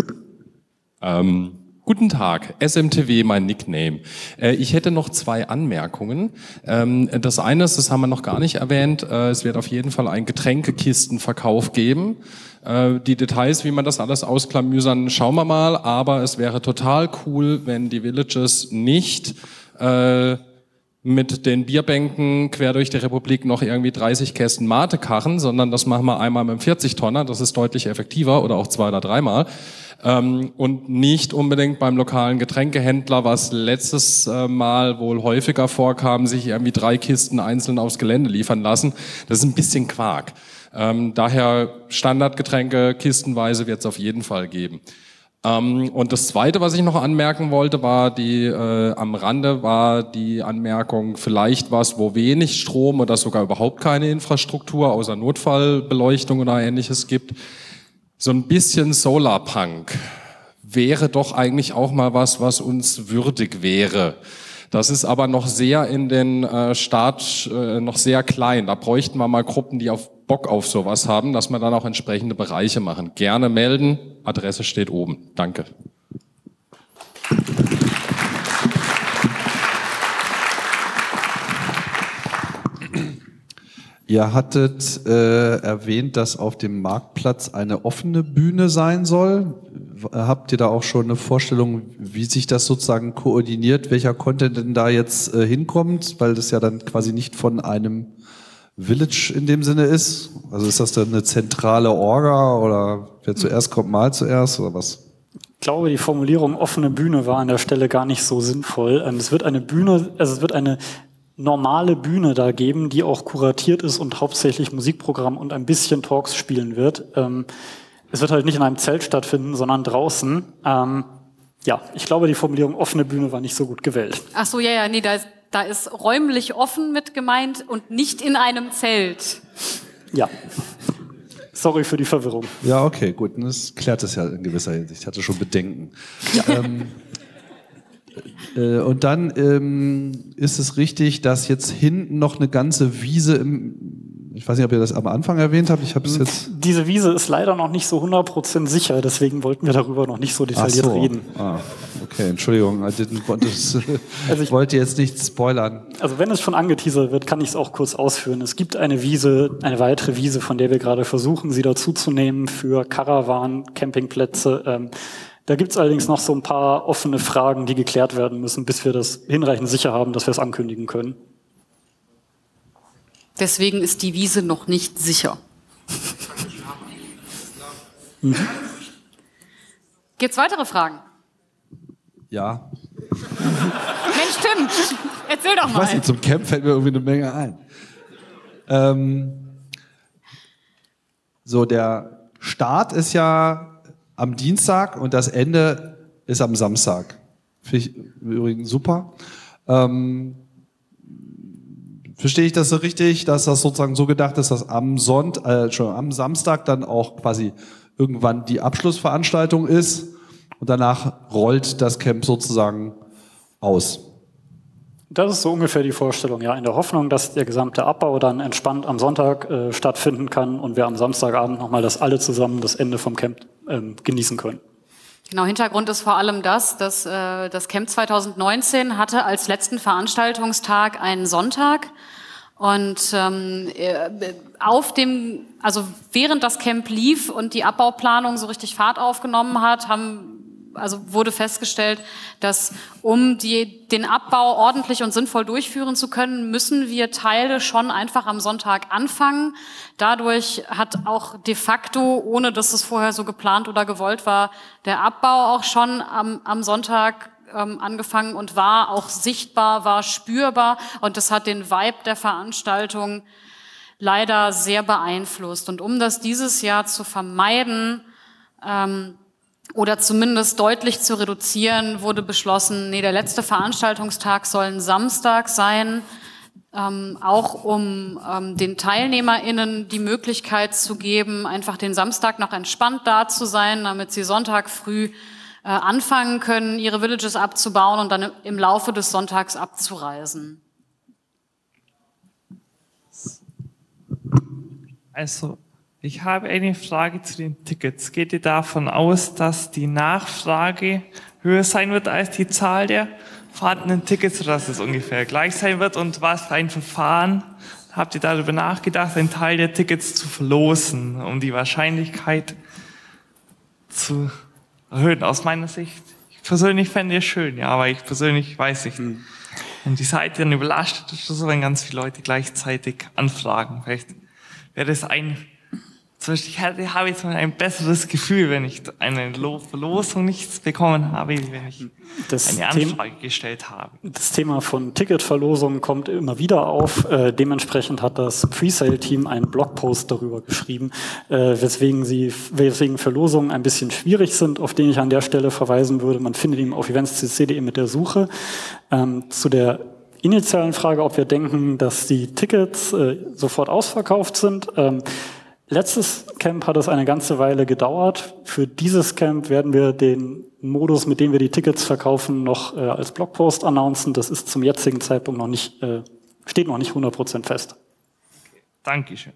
Ähm, guten Tag, SMTW mein Nickname. Äh, ich hätte noch zwei Anmerkungen. Ähm, das eine ist, das haben wir noch gar nicht erwähnt, äh, es wird auf jeden Fall einen Getränkekistenverkauf geben. Äh, die Details, wie man das alles ausklamüsern, schauen wir mal. Aber es wäre total cool, wenn die Villages nicht mit den Bierbänken quer durch die Republik noch irgendwie 30 Kästen Mate kachen, sondern das machen wir einmal mit einem 40-Tonner, das ist deutlich effektiver oder auch zwei oder dreimal. Ähm, und nicht unbedingt beim lokalen Getränkehändler, was letztes äh, Mal wohl häufiger vorkam, sich irgendwie drei Kisten einzeln aufs Gelände liefern lassen. Das ist ein bisschen Quark. Ähm, daher Standardgetränke kistenweise wird es auf jeden Fall geben. Ähm, und das Zweite, was ich noch anmerken wollte, war die äh, am Rande war die Anmerkung, vielleicht was, wo wenig Strom oder sogar überhaupt keine Infrastruktur außer Notfallbeleuchtung oder ähnliches gibt. So ein bisschen Solarpunk wäre doch eigentlich auch mal was, was uns würdig wäre. Das ist aber noch sehr in den äh, Start, äh, noch sehr klein. Da bräuchten wir mal Gruppen, die auf Bock auf sowas haben, dass wir dann auch entsprechende Bereiche machen. Gerne melden. Adresse steht oben. Danke. Ihr hattet äh, erwähnt, dass auf dem Marktplatz eine offene Bühne sein soll. Habt ihr da auch schon eine Vorstellung, wie sich das sozusagen koordiniert, welcher Content denn da jetzt äh, hinkommt? Weil das ja dann quasi nicht von einem Village in dem Sinne ist. Also ist das dann eine zentrale Orga oder wer zuerst kommt, mal zuerst oder was? Ich glaube, die Formulierung offene Bühne war an der Stelle gar nicht so sinnvoll. Ähm, es wird eine Bühne, also es wird eine normale Bühne da geben, die auch kuratiert ist und hauptsächlich Musikprogramm und ein bisschen Talks spielen wird. Ähm, es wird halt nicht in einem Zelt stattfinden, sondern draußen. Ähm, ja, ich glaube, die Formulierung offene Bühne war nicht so gut gewählt. Ach so, ja, ja, nee, da ist, da ist räumlich offen mit gemeint und nicht in einem Zelt. Ja. Sorry für die Verwirrung. Ja, okay, gut. Das klärt es ja in gewisser Hinsicht. Ich hatte schon Bedenken. Ja. Ähm, [laughs] äh, und dann ähm, ist es richtig, dass jetzt hinten noch eine ganze Wiese im ich weiß nicht, ob ihr das am Anfang erwähnt habt. Ich habe es jetzt. Diese Wiese ist leider noch nicht so 100% sicher, deswegen wollten wir darüber noch nicht so detailliert so. reden. Ah, okay, Entschuldigung, I didn't want to, [laughs] also ich [laughs] wollte jetzt nicht spoilern. Also wenn es schon angeteasert wird, kann ich es auch kurz ausführen. Es gibt eine Wiese, eine weitere Wiese, von der wir gerade versuchen, sie dazuzunehmen für Caravan, Campingplätze. Ähm, da gibt es allerdings noch so ein paar offene Fragen, die geklärt werden müssen, bis wir das hinreichend sicher haben, dass wir es ankündigen können. Deswegen ist die Wiese noch nicht sicher. Mhm. Gibt es weitere Fragen? Ja. Mensch, Tim, erzähl doch mal. Ich weiß nicht, zum Camp fällt mir irgendwie eine Menge ein. Ähm, so, der Start ist ja am Dienstag und das Ende ist am Samstag. Finde ich übrigens super. Ähm, Verstehe ich das so richtig, dass das sozusagen so gedacht ist, dass am Sonntag, äh, schon am Samstag dann auch quasi irgendwann die Abschlussveranstaltung ist und danach rollt das Camp sozusagen aus. Das ist so ungefähr die Vorstellung, ja, in der Hoffnung, dass der gesamte Abbau dann entspannt am Sonntag äh, stattfinden kann und wir am Samstagabend nochmal das alle zusammen das Ende vom Camp ähm, genießen können. Genau, Hintergrund ist vor allem das, dass äh, das Camp 2019 hatte als letzten Veranstaltungstag einen Sonntag. Und ähm, äh, auf dem, also während das Camp lief und die Abbauplanung so richtig Fahrt aufgenommen hat, haben also wurde festgestellt, dass um die, den Abbau ordentlich und sinnvoll durchführen zu können, müssen wir Teile schon einfach am Sonntag anfangen. Dadurch hat auch de facto, ohne dass es vorher so geplant oder gewollt war, der Abbau auch schon am, am Sonntag ähm, angefangen und war auch sichtbar, war spürbar und das hat den Vibe der Veranstaltung leider sehr beeinflusst. Und um das dieses Jahr zu vermeiden, ähm, oder zumindest deutlich zu reduzieren, wurde beschlossen, nee, der letzte Veranstaltungstag soll ein Samstag sein, ähm, auch um ähm, den TeilnehmerInnen die Möglichkeit zu geben, einfach den Samstag noch entspannt da zu sein, damit sie Sonntag früh äh, anfangen können, ihre Villages abzubauen und dann im Laufe des Sonntags abzureisen. Also ich habe eine Frage zu den Tickets. Geht ihr davon aus, dass die Nachfrage höher sein wird als die Zahl der vorhandenen Tickets, oder dass es ungefähr gleich sein wird? Und was für ein Verfahren habt ihr darüber nachgedacht, einen Teil der Tickets zu verlosen, um die Wahrscheinlichkeit zu erhöhen? Aus meiner Sicht, ich persönlich fände es schön, ja, aber ich persönlich weiß nicht. Hm. Wenn die Seite dann überlastet ist, so wenn ganz viele Leute gleichzeitig anfragen, vielleicht wäre das ein zum Beispiel, ich habe jetzt mal ein besseres Gefühl, wenn ich eine Verlosung nichts bekommen habe, wie wenn ich das eine Anfrage Thema, gestellt habe. Das Thema von Ticketverlosungen kommt immer wieder auf. Äh, dementsprechend hat das Presale-Team einen Blogpost darüber geschrieben, äh, weswegen, sie, weswegen Verlosungen ein bisschen schwierig sind, auf den ich an der Stelle verweisen würde. Man findet ihn auf eventscc.de mit der Suche. Ähm, zu der initialen Frage, ob wir denken, dass die Tickets äh, sofort ausverkauft sind. Ähm, Letztes Camp hat es eine ganze Weile gedauert. Für dieses Camp werden wir den Modus, mit dem wir die Tickets verkaufen, noch äh, als Blogpost announcen. Das ist zum jetzigen Zeitpunkt noch nicht, äh, steht noch nicht 100% fest. Okay. Dankeschön.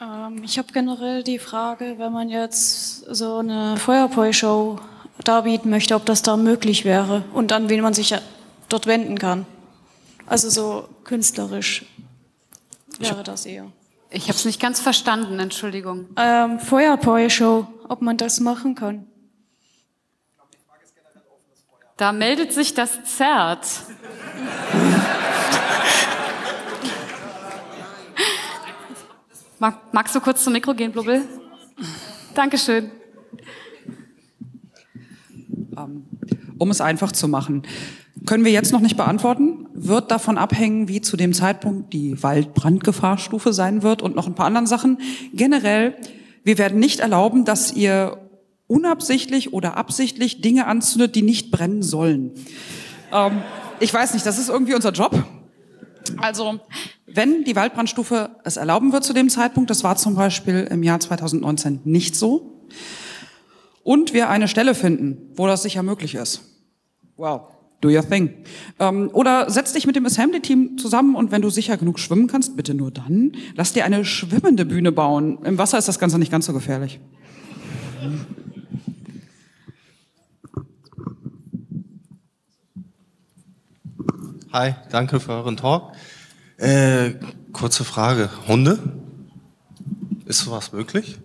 Ähm, ich habe generell die Frage, wenn man jetzt so eine Feuerpoi-Show darbieten möchte, ob das da möglich wäre und an wen man sich dort wenden kann. Also so künstlerisch wäre das eher. Ich habe es nicht ganz verstanden, Entschuldigung. Ähm, Feuerpoi-Show, ob man das machen kann. Da meldet sich das Zert. Mag, magst du kurz zum Mikro gehen, Blubbel? Dankeschön. Ähm, um es einfach zu machen. Können wir jetzt noch nicht beantworten. Wird davon abhängen, wie zu dem Zeitpunkt die Waldbrandgefahrstufe sein wird und noch ein paar anderen Sachen. Generell, wir werden nicht erlauben, dass ihr unabsichtlich oder absichtlich Dinge anzündet, die nicht brennen sollen. Ähm, ich weiß nicht, das ist irgendwie unser Job. Also, wenn die Waldbrandstufe es erlauben wird zu dem Zeitpunkt, das war zum Beispiel im Jahr 2019 nicht so, und wir eine Stelle finden, wo das sicher möglich ist. Wow do your thing. Ähm, oder setz dich mit dem Assembly-Team zusammen und wenn du sicher genug schwimmen kannst, bitte nur dann, lass dir eine schwimmende Bühne bauen. Im Wasser ist das Ganze nicht ganz so gefährlich. Hi, danke für euren Talk. Äh, kurze Frage. Hunde? Ist sowas möglich?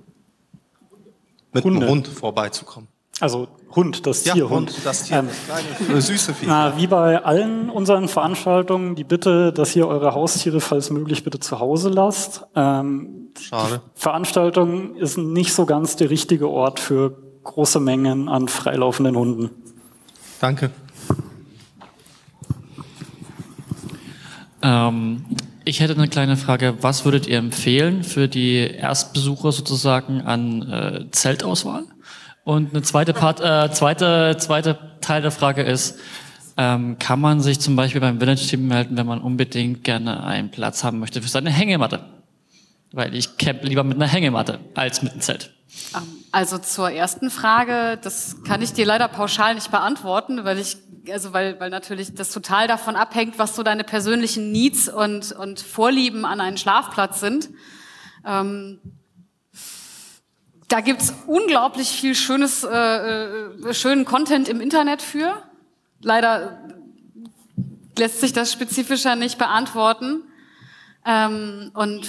Mit Hunde. einem Hund vorbeizukommen? Also Hund, das Tier, ja, Hund. das Tier, ähm, kleine, süße Vieh. Na, wie bei allen unseren Veranstaltungen, die Bitte, dass ihr eure Haustiere, falls möglich, bitte zu Hause lasst. Ähm, Schade. Veranstaltung ist nicht so ganz der richtige Ort für große Mengen an freilaufenden Hunden. Danke. Ähm, ich hätte eine kleine Frage. Was würdet ihr empfehlen für die Erstbesucher sozusagen an äh, Zeltauswahl? Und eine zweite Part, äh, zweite, zweite Teil der Frage ist, ähm, kann man sich zum Beispiel beim Village Team melden, wenn man unbedingt gerne einen Platz haben möchte für seine Hängematte? weil ich camp lieber mit einer Hängematte als mit einem Zelt. Ähm, also zur ersten Frage, das kann ich dir leider pauschal nicht beantworten, weil ich also weil, weil natürlich das total davon abhängt, was so deine persönlichen Needs und, und Vorlieben an einen Schlafplatz sind. Ähm, da gibt's unglaublich viel schönes, äh, äh, schönen Content im Internet für. Leider lässt sich das spezifischer nicht beantworten. Ähm, und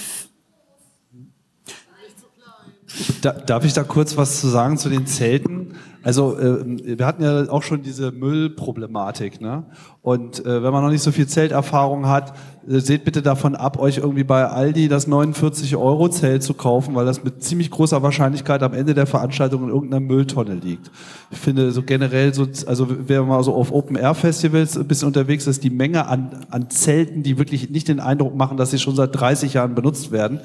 da, darf ich da kurz was zu sagen zu den Zelten? Also äh, wir hatten ja auch schon diese Müllproblematik, ne? Und äh, wenn man noch nicht so viel Zelterfahrung hat, äh, seht bitte davon ab, euch irgendwie bei Aldi das 49 Euro Zelt zu kaufen, weil das mit ziemlich großer Wahrscheinlichkeit am Ende der Veranstaltung in irgendeiner Mülltonne liegt. Ich finde so generell so, also wer mal so auf Open Air Festivals ein bisschen unterwegs ist, die Menge an, an Zelten, die wirklich nicht den Eindruck machen, dass sie schon seit 30 Jahren benutzt werden,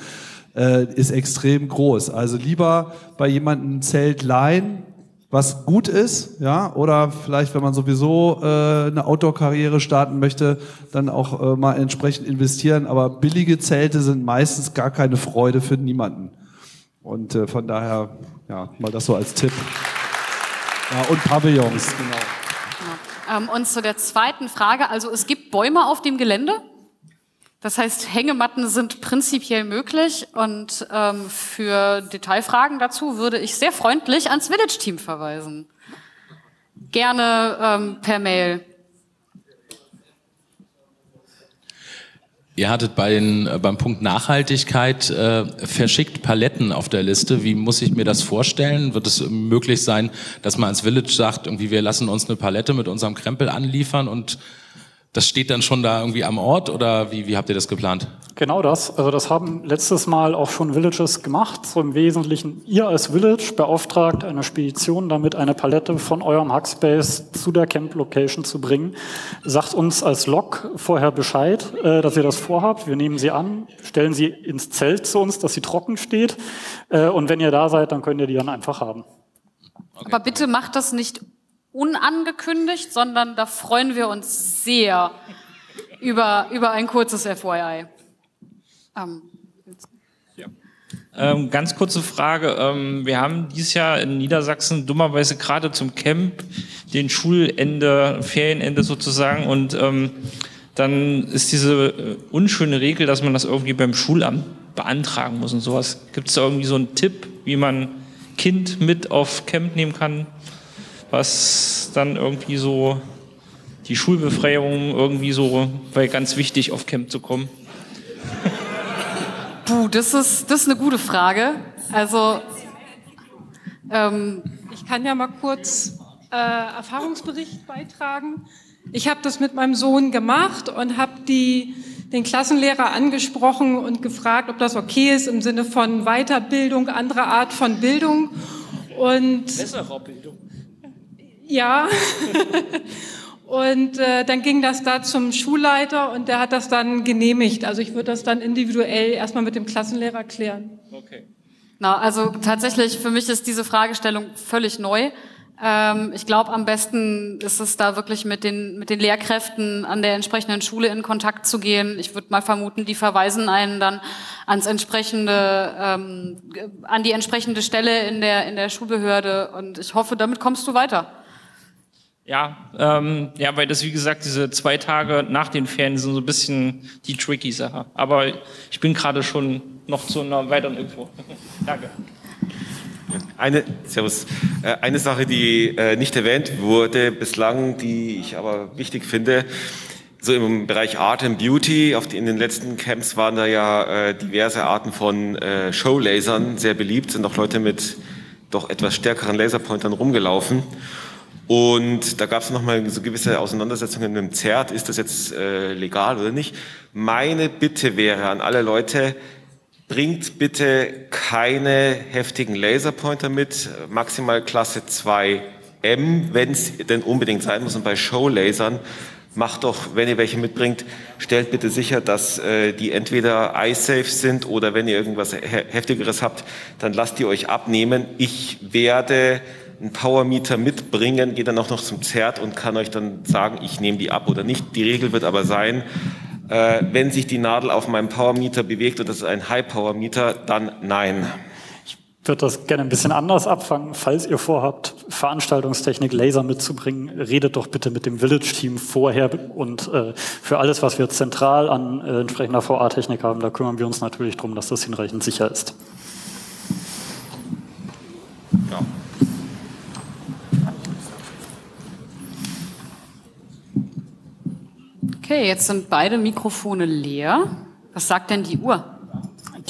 äh, ist extrem groß. Also lieber bei jemandem ein Zelt leihen, was gut ist, ja, oder vielleicht, wenn man sowieso äh, eine Outdoor-Karriere starten möchte, dann auch äh, mal entsprechend investieren. Aber billige Zelte sind meistens gar keine Freude für niemanden. Und äh, von daher, ja, mal das so als Tipp. Ja, und Pavillons, genau. Ähm, und zu der zweiten Frage, also es gibt Bäume auf dem Gelände. Das heißt, Hängematten sind prinzipiell möglich und ähm, für Detailfragen dazu würde ich sehr freundlich ans Village-Team verweisen. Gerne ähm, per Mail. Ihr hattet bei den, äh, beim Punkt Nachhaltigkeit äh, verschickt Paletten auf der Liste. Wie muss ich mir das vorstellen? Wird es möglich sein, dass man als Village sagt, irgendwie wir lassen uns eine Palette mit unserem Krempel anliefern und das steht dann schon da irgendwie am Ort oder wie, wie habt ihr das geplant? Genau das. Also das haben letztes Mal auch schon Villages gemacht. So im Wesentlichen, ihr als Village beauftragt eine Spedition damit, eine Palette von eurem Hackspace zu der Camp Location zu bringen. Sagt uns als Log vorher Bescheid, äh, dass ihr das vorhabt. Wir nehmen sie an, stellen sie ins Zelt zu uns, dass sie trocken steht. Äh, und wenn ihr da seid, dann könnt ihr die dann einfach haben. Okay. Aber bitte macht das nicht unangekündigt, sondern da freuen wir uns sehr über, über ein kurzes FYI. Ähm. Ähm, ganz kurze Frage. Ähm, wir haben dieses Jahr in Niedersachsen dummerweise gerade zum Camp den Schulende, Ferienende sozusagen und ähm, dann ist diese äh, unschöne Regel, dass man das irgendwie beim Schulamt beantragen muss und sowas. Gibt es da irgendwie so einen Tipp, wie man Kind mit auf Camp nehmen kann? Was dann irgendwie so die Schulbefreiung irgendwie so, weil ganz wichtig auf Camp zu kommen? Puh, das ist, das ist eine gute Frage. Also, ähm, ich kann ja mal kurz äh, Erfahrungsbericht beitragen. Ich habe das mit meinem Sohn gemacht und habe die den Klassenlehrer angesprochen und gefragt, ob das okay ist im Sinne von Weiterbildung, andere Art von Bildung. Und Besserer Bildung. Ja. [laughs] und äh, dann ging das da zum Schulleiter und der hat das dann genehmigt. Also ich würde das dann individuell erstmal mit dem Klassenlehrer klären. Okay. Na, also tatsächlich, für mich ist diese Fragestellung völlig neu. Ähm, ich glaube, am besten ist es da wirklich mit den, mit den Lehrkräften an der entsprechenden Schule in Kontakt zu gehen. Ich würde mal vermuten, die verweisen einen dann ans entsprechende, ähm, an die entsprechende Stelle in der, in der Schulbehörde und ich hoffe, damit kommst du weiter. Ja, ähm, ja, weil das, wie gesagt, diese zwei Tage nach den Ferien sind so ein bisschen die tricky Sache. Aber ich bin gerade schon noch zu einer weiteren Info. [laughs] Danke. Eine, servus. Äh, eine Sache, die äh, nicht erwähnt wurde bislang, die ich aber wichtig finde, so im Bereich Art and Beauty, auf die, in den letzten Camps waren da ja äh, diverse Arten von äh, Showlasern sehr beliebt, sind auch Leute mit doch etwas stärkeren Laserpointern rumgelaufen. Und da gab es nochmal so gewisse Auseinandersetzungen mit dem ZERT, ist das jetzt äh, legal oder nicht. Meine Bitte wäre an alle Leute, bringt bitte keine heftigen Laserpointer mit, maximal Klasse 2M, wenn es denn unbedingt sein muss. Und bei Showlasern macht doch, wenn ihr welche mitbringt, stellt bitte sicher, dass äh, die entweder eye-safe sind oder wenn ihr irgendwas Heftigeres habt, dann lasst die euch abnehmen. Ich werde einen Powermeter mitbringen, geht dann auch noch zum Zert und kann euch dann sagen, ich nehme die ab oder nicht. Die Regel wird aber sein, Äh, wenn sich die Nadel auf meinem Powermeter bewegt und das ist ein High-Power-Meter, dann nein. Ich würde das gerne ein bisschen anders abfangen. Falls ihr vorhabt, Veranstaltungstechnik, Laser mitzubringen, redet doch bitte mit dem Village-Team vorher und äh, für alles, was wir zentral an äh, entsprechender VA-Technik haben, da kümmern wir uns natürlich darum, dass das hinreichend sicher ist. Ja. Okay, jetzt sind beide Mikrofone leer. Was sagt denn die Uhr?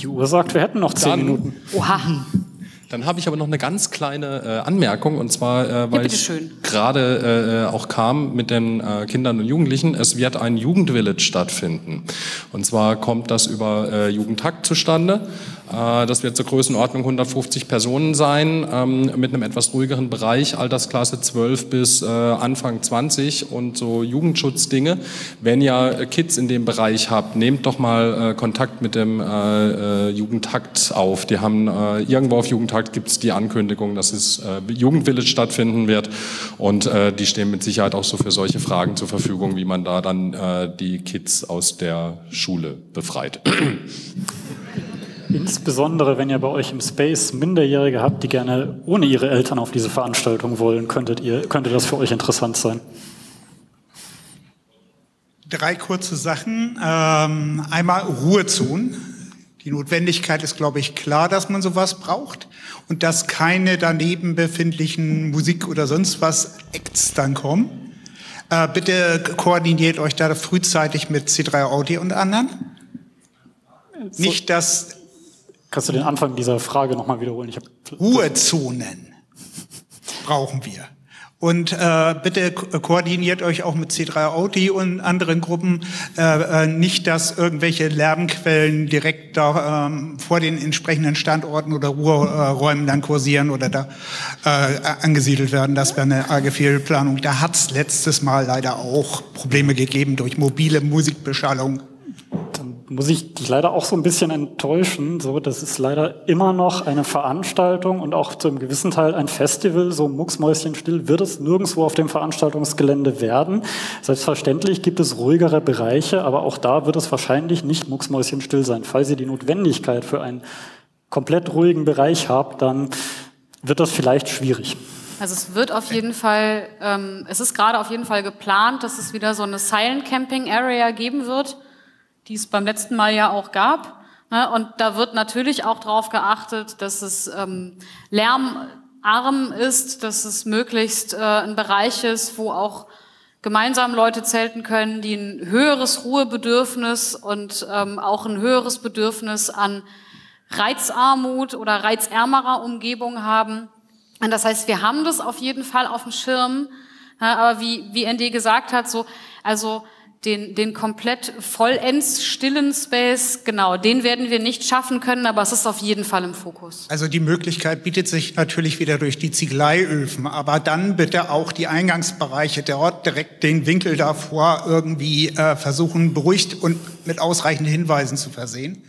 Die Uhr sagt, wir hätten noch zehn Dann- Minuten. Oha. [laughs] Dann habe ich aber noch eine ganz kleine äh, Anmerkung und zwar, äh, weil ich bitteschön. gerade äh, auch kam mit den äh, Kindern und Jugendlichen. Es wird ein Jugendvillage stattfinden. Und zwar kommt das über äh, Jugendhakt zustande. Äh, das wird zur Größenordnung 150 Personen sein, ähm, mit einem etwas ruhigeren Bereich, Altersklasse 12 bis äh, Anfang 20 und so Jugendschutzdinge. Wenn ihr äh, Kids in dem Bereich habt, nehmt doch mal Kontakt mit dem Jugendhakt auf. Die haben irgendwo auf Jugendhakt gibt es die Ankündigung, dass es Jugendvillage stattfinden wird und die stehen mit Sicherheit auch so für solche Fragen zur Verfügung, wie man da dann die Kids aus der Schule befreit. Insbesondere, wenn ihr bei euch im Space Minderjährige habt, die gerne ohne ihre Eltern auf diese Veranstaltung wollen, könntet ihr, könnte das für euch interessant sein. Drei kurze Sachen. Ähm, einmal Ruhezonen. Die Notwendigkeit ist, glaube ich, klar, dass man sowas braucht und dass keine daneben befindlichen Musik oder sonst was Acts dann kommen. Äh, bitte koordiniert euch da frühzeitig mit C3 Audi und anderen. Nicht, dass Kannst du den Anfang dieser Frage nochmal wiederholen? Ich Ruhezonen brauchen wir. Und äh, bitte ko koordiniert euch auch mit C3 Audi und anderen Gruppen. Äh, äh, nicht, dass irgendwelche Lärmquellen direkt da ähm, vor den entsprechenden Standorten oder Ruheräumen dann kursieren oder da äh, angesiedelt werden. Das wäre eine arge Fehlplanung. Da hat es letztes Mal leider auch Probleme gegeben durch mobile Musikbeschallung. Muss ich dich leider auch so ein bisschen enttäuschen. So, das ist leider immer noch eine Veranstaltung und auch zu einem gewissen Teil ein Festival. So mucksmäuschenstill wird es nirgendwo auf dem Veranstaltungsgelände werden. Selbstverständlich gibt es ruhigere Bereiche, aber auch da wird es wahrscheinlich nicht mucksmäuschenstill sein. Falls ihr die Notwendigkeit für einen komplett ruhigen Bereich habt, dann wird das vielleicht schwierig. Also es wird auf jeden Fall, ähm, es ist gerade auf jeden Fall geplant, dass es wieder so eine Silent Camping Area geben wird, die es beim letzten Mal ja auch gab. Ne? Und da wird natürlich auch darauf geachtet, dass es ähm, lärmarm ist, dass es möglichst äh, ein Bereich ist, wo auch gemeinsam Leute zelten können, die ein höheres Ruhebedürfnis und ähm, auch ein höheres Bedürfnis an Reizarmut oder reizärmerer Umgebung haben. Und das heißt, wir haben das auf jeden Fall auf dem Schirm. Ja, aber wie, wie ND gesagt hat, so, also den, den komplett vollends stillen Space, genau, den werden wir nicht schaffen können, aber es ist auf jeden Fall im Fokus. Also die Möglichkeit bietet sich natürlich wieder durch die Ziegeleiöfen, aber dann bitte auch die Eingangsbereiche dort direkt den Winkel davor irgendwie äh, versuchen, beruhigt und mit ausreichenden Hinweisen zu versehen.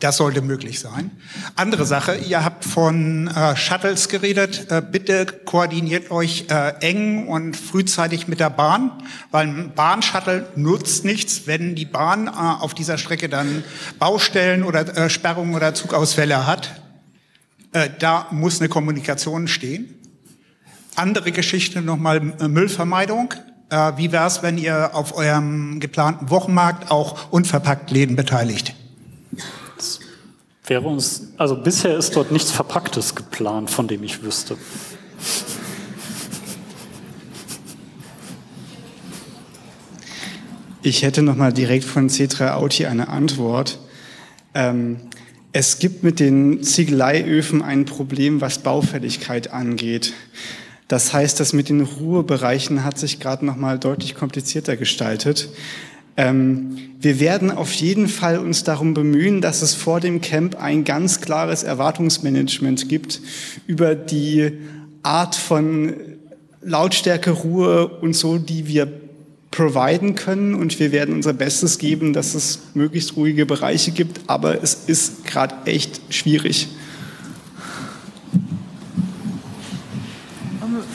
Das sollte möglich sein. Andere Sache, ihr habt von äh, Shuttles geredet. Äh, bitte koordiniert euch äh, eng und frühzeitig mit der Bahn, weil ein Bahnshuttle nutzt nichts, wenn die Bahn äh, auf dieser Strecke dann Baustellen oder äh, Sperrungen oder Zugausfälle hat. Äh, da muss eine Kommunikation stehen. Andere Geschichte nochmal Müllvermeidung. Wie wäre es, wenn ihr auf eurem geplanten Wochenmarkt auch unverpackt Läden beteiligt? Wäre uns, also bisher ist dort nichts Verpacktes geplant, von dem ich wüsste. Ich hätte noch mal direkt von C3 Auti eine Antwort. Ähm, es gibt mit den Ziegeleiöfen ein Problem, was Baufälligkeit angeht. Das heißt, das mit den Ruhebereichen hat sich gerade noch mal deutlich komplizierter gestaltet. Ähm, wir werden auf jeden Fall uns darum bemühen, dass es vor dem Camp ein ganz klares Erwartungsmanagement gibt über die Art von Lautstärke, Ruhe und so, die wir providen können. Und wir werden unser Bestes geben, dass es möglichst ruhige Bereiche gibt. Aber es ist gerade echt schwierig.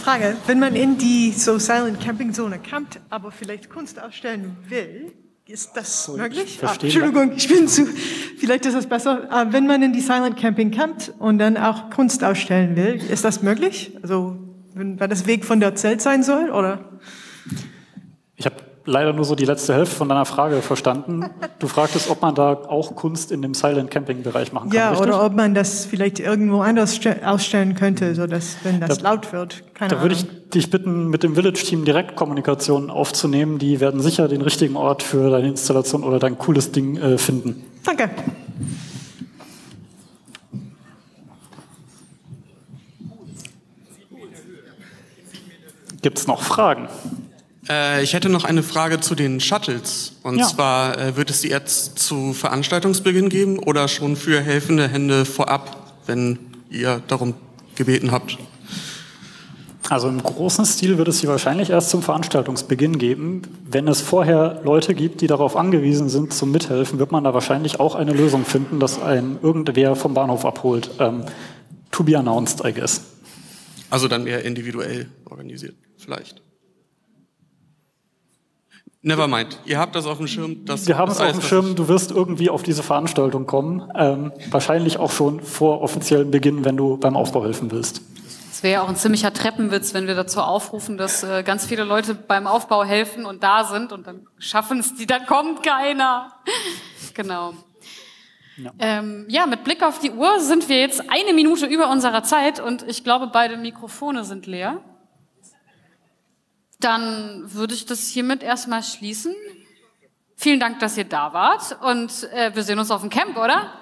Frage, wenn man in die so Silent Camping Zone campt, aber vielleicht Kunst ausstellen will, Ist das möglich? Ah, verstehe. Entschuldigung, ich bin zu. Vielleicht ist es besser, äh, wenn man in die Silent Camping campt und dann auch Kunst ausstellen will. Ist das möglich? Also, wenn, wenn das Weg von der Zelt sein soll, oder? Leider nur so die letzte Hälfte von deiner Frage verstanden. Du fragtest, ob man da auch Kunst in dem Silent Camping Bereich machen kann. Ja, richtig? oder ob man das vielleicht irgendwo anders ste- ausstellen könnte, so dass, wenn das laut wird, keine Da würde Ahnung. ich dich bitten, mit dem Village-Team direkt Kommunikation aufzunehmen. Die werden sicher den richtigen Ort für deine Installation oder dein cooles Ding äh, finden. Danke. Gibt es noch Fragen? Äh, ich hätte noch eine Frage zu den Shuttles. Und Ja. zwar, äh, wird es die jetzt zu Veranstaltungsbeginn geben oder schon für helfende Hände vorab, wenn ihr darum gebeten habt? Also im großen Stil wird es sie wahrscheinlich erst zum Veranstaltungsbeginn geben. Wenn es vorher Leute gibt, die darauf angewiesen sind zum Mithelfen, wird man da wahrscheinlich auch eine Lösung finden, dass ein irgendwer vom Bahnhof abholt. Ähm, to be announced, I guess. Also dann eher individuell organisiert, vielleicht. Nevermind. Ihr habt das auf dem Schirm. Das, Wir haben es auf dem Schirm, du wirst irgendwie auf diese Veranstaltung kommen. Ähm, wahrscheinlich auch schon vor offiziellen Beginn, wenn du beim Aufbau helfen willst. Es wäre ja auch ein ziemlicher Treppenwitz, wenn wir dazu aufrufen, dass äh, ganz viele Leute beim Aufbau helfen und da sind und dann schaffen es die, dann kommt keiner. [laughs] genau. Ja. Ähm, ja, mit Blick auf die Uhr sind wir jetzt eine Minute über unserer Zeit und ich glaube, beide Mikrofone sind leer. Dann würde ich das hiermit erstmal schließen. Vielen Dank, dass ihr da wart und äh, wir sehen uns auf dem Camp, oder?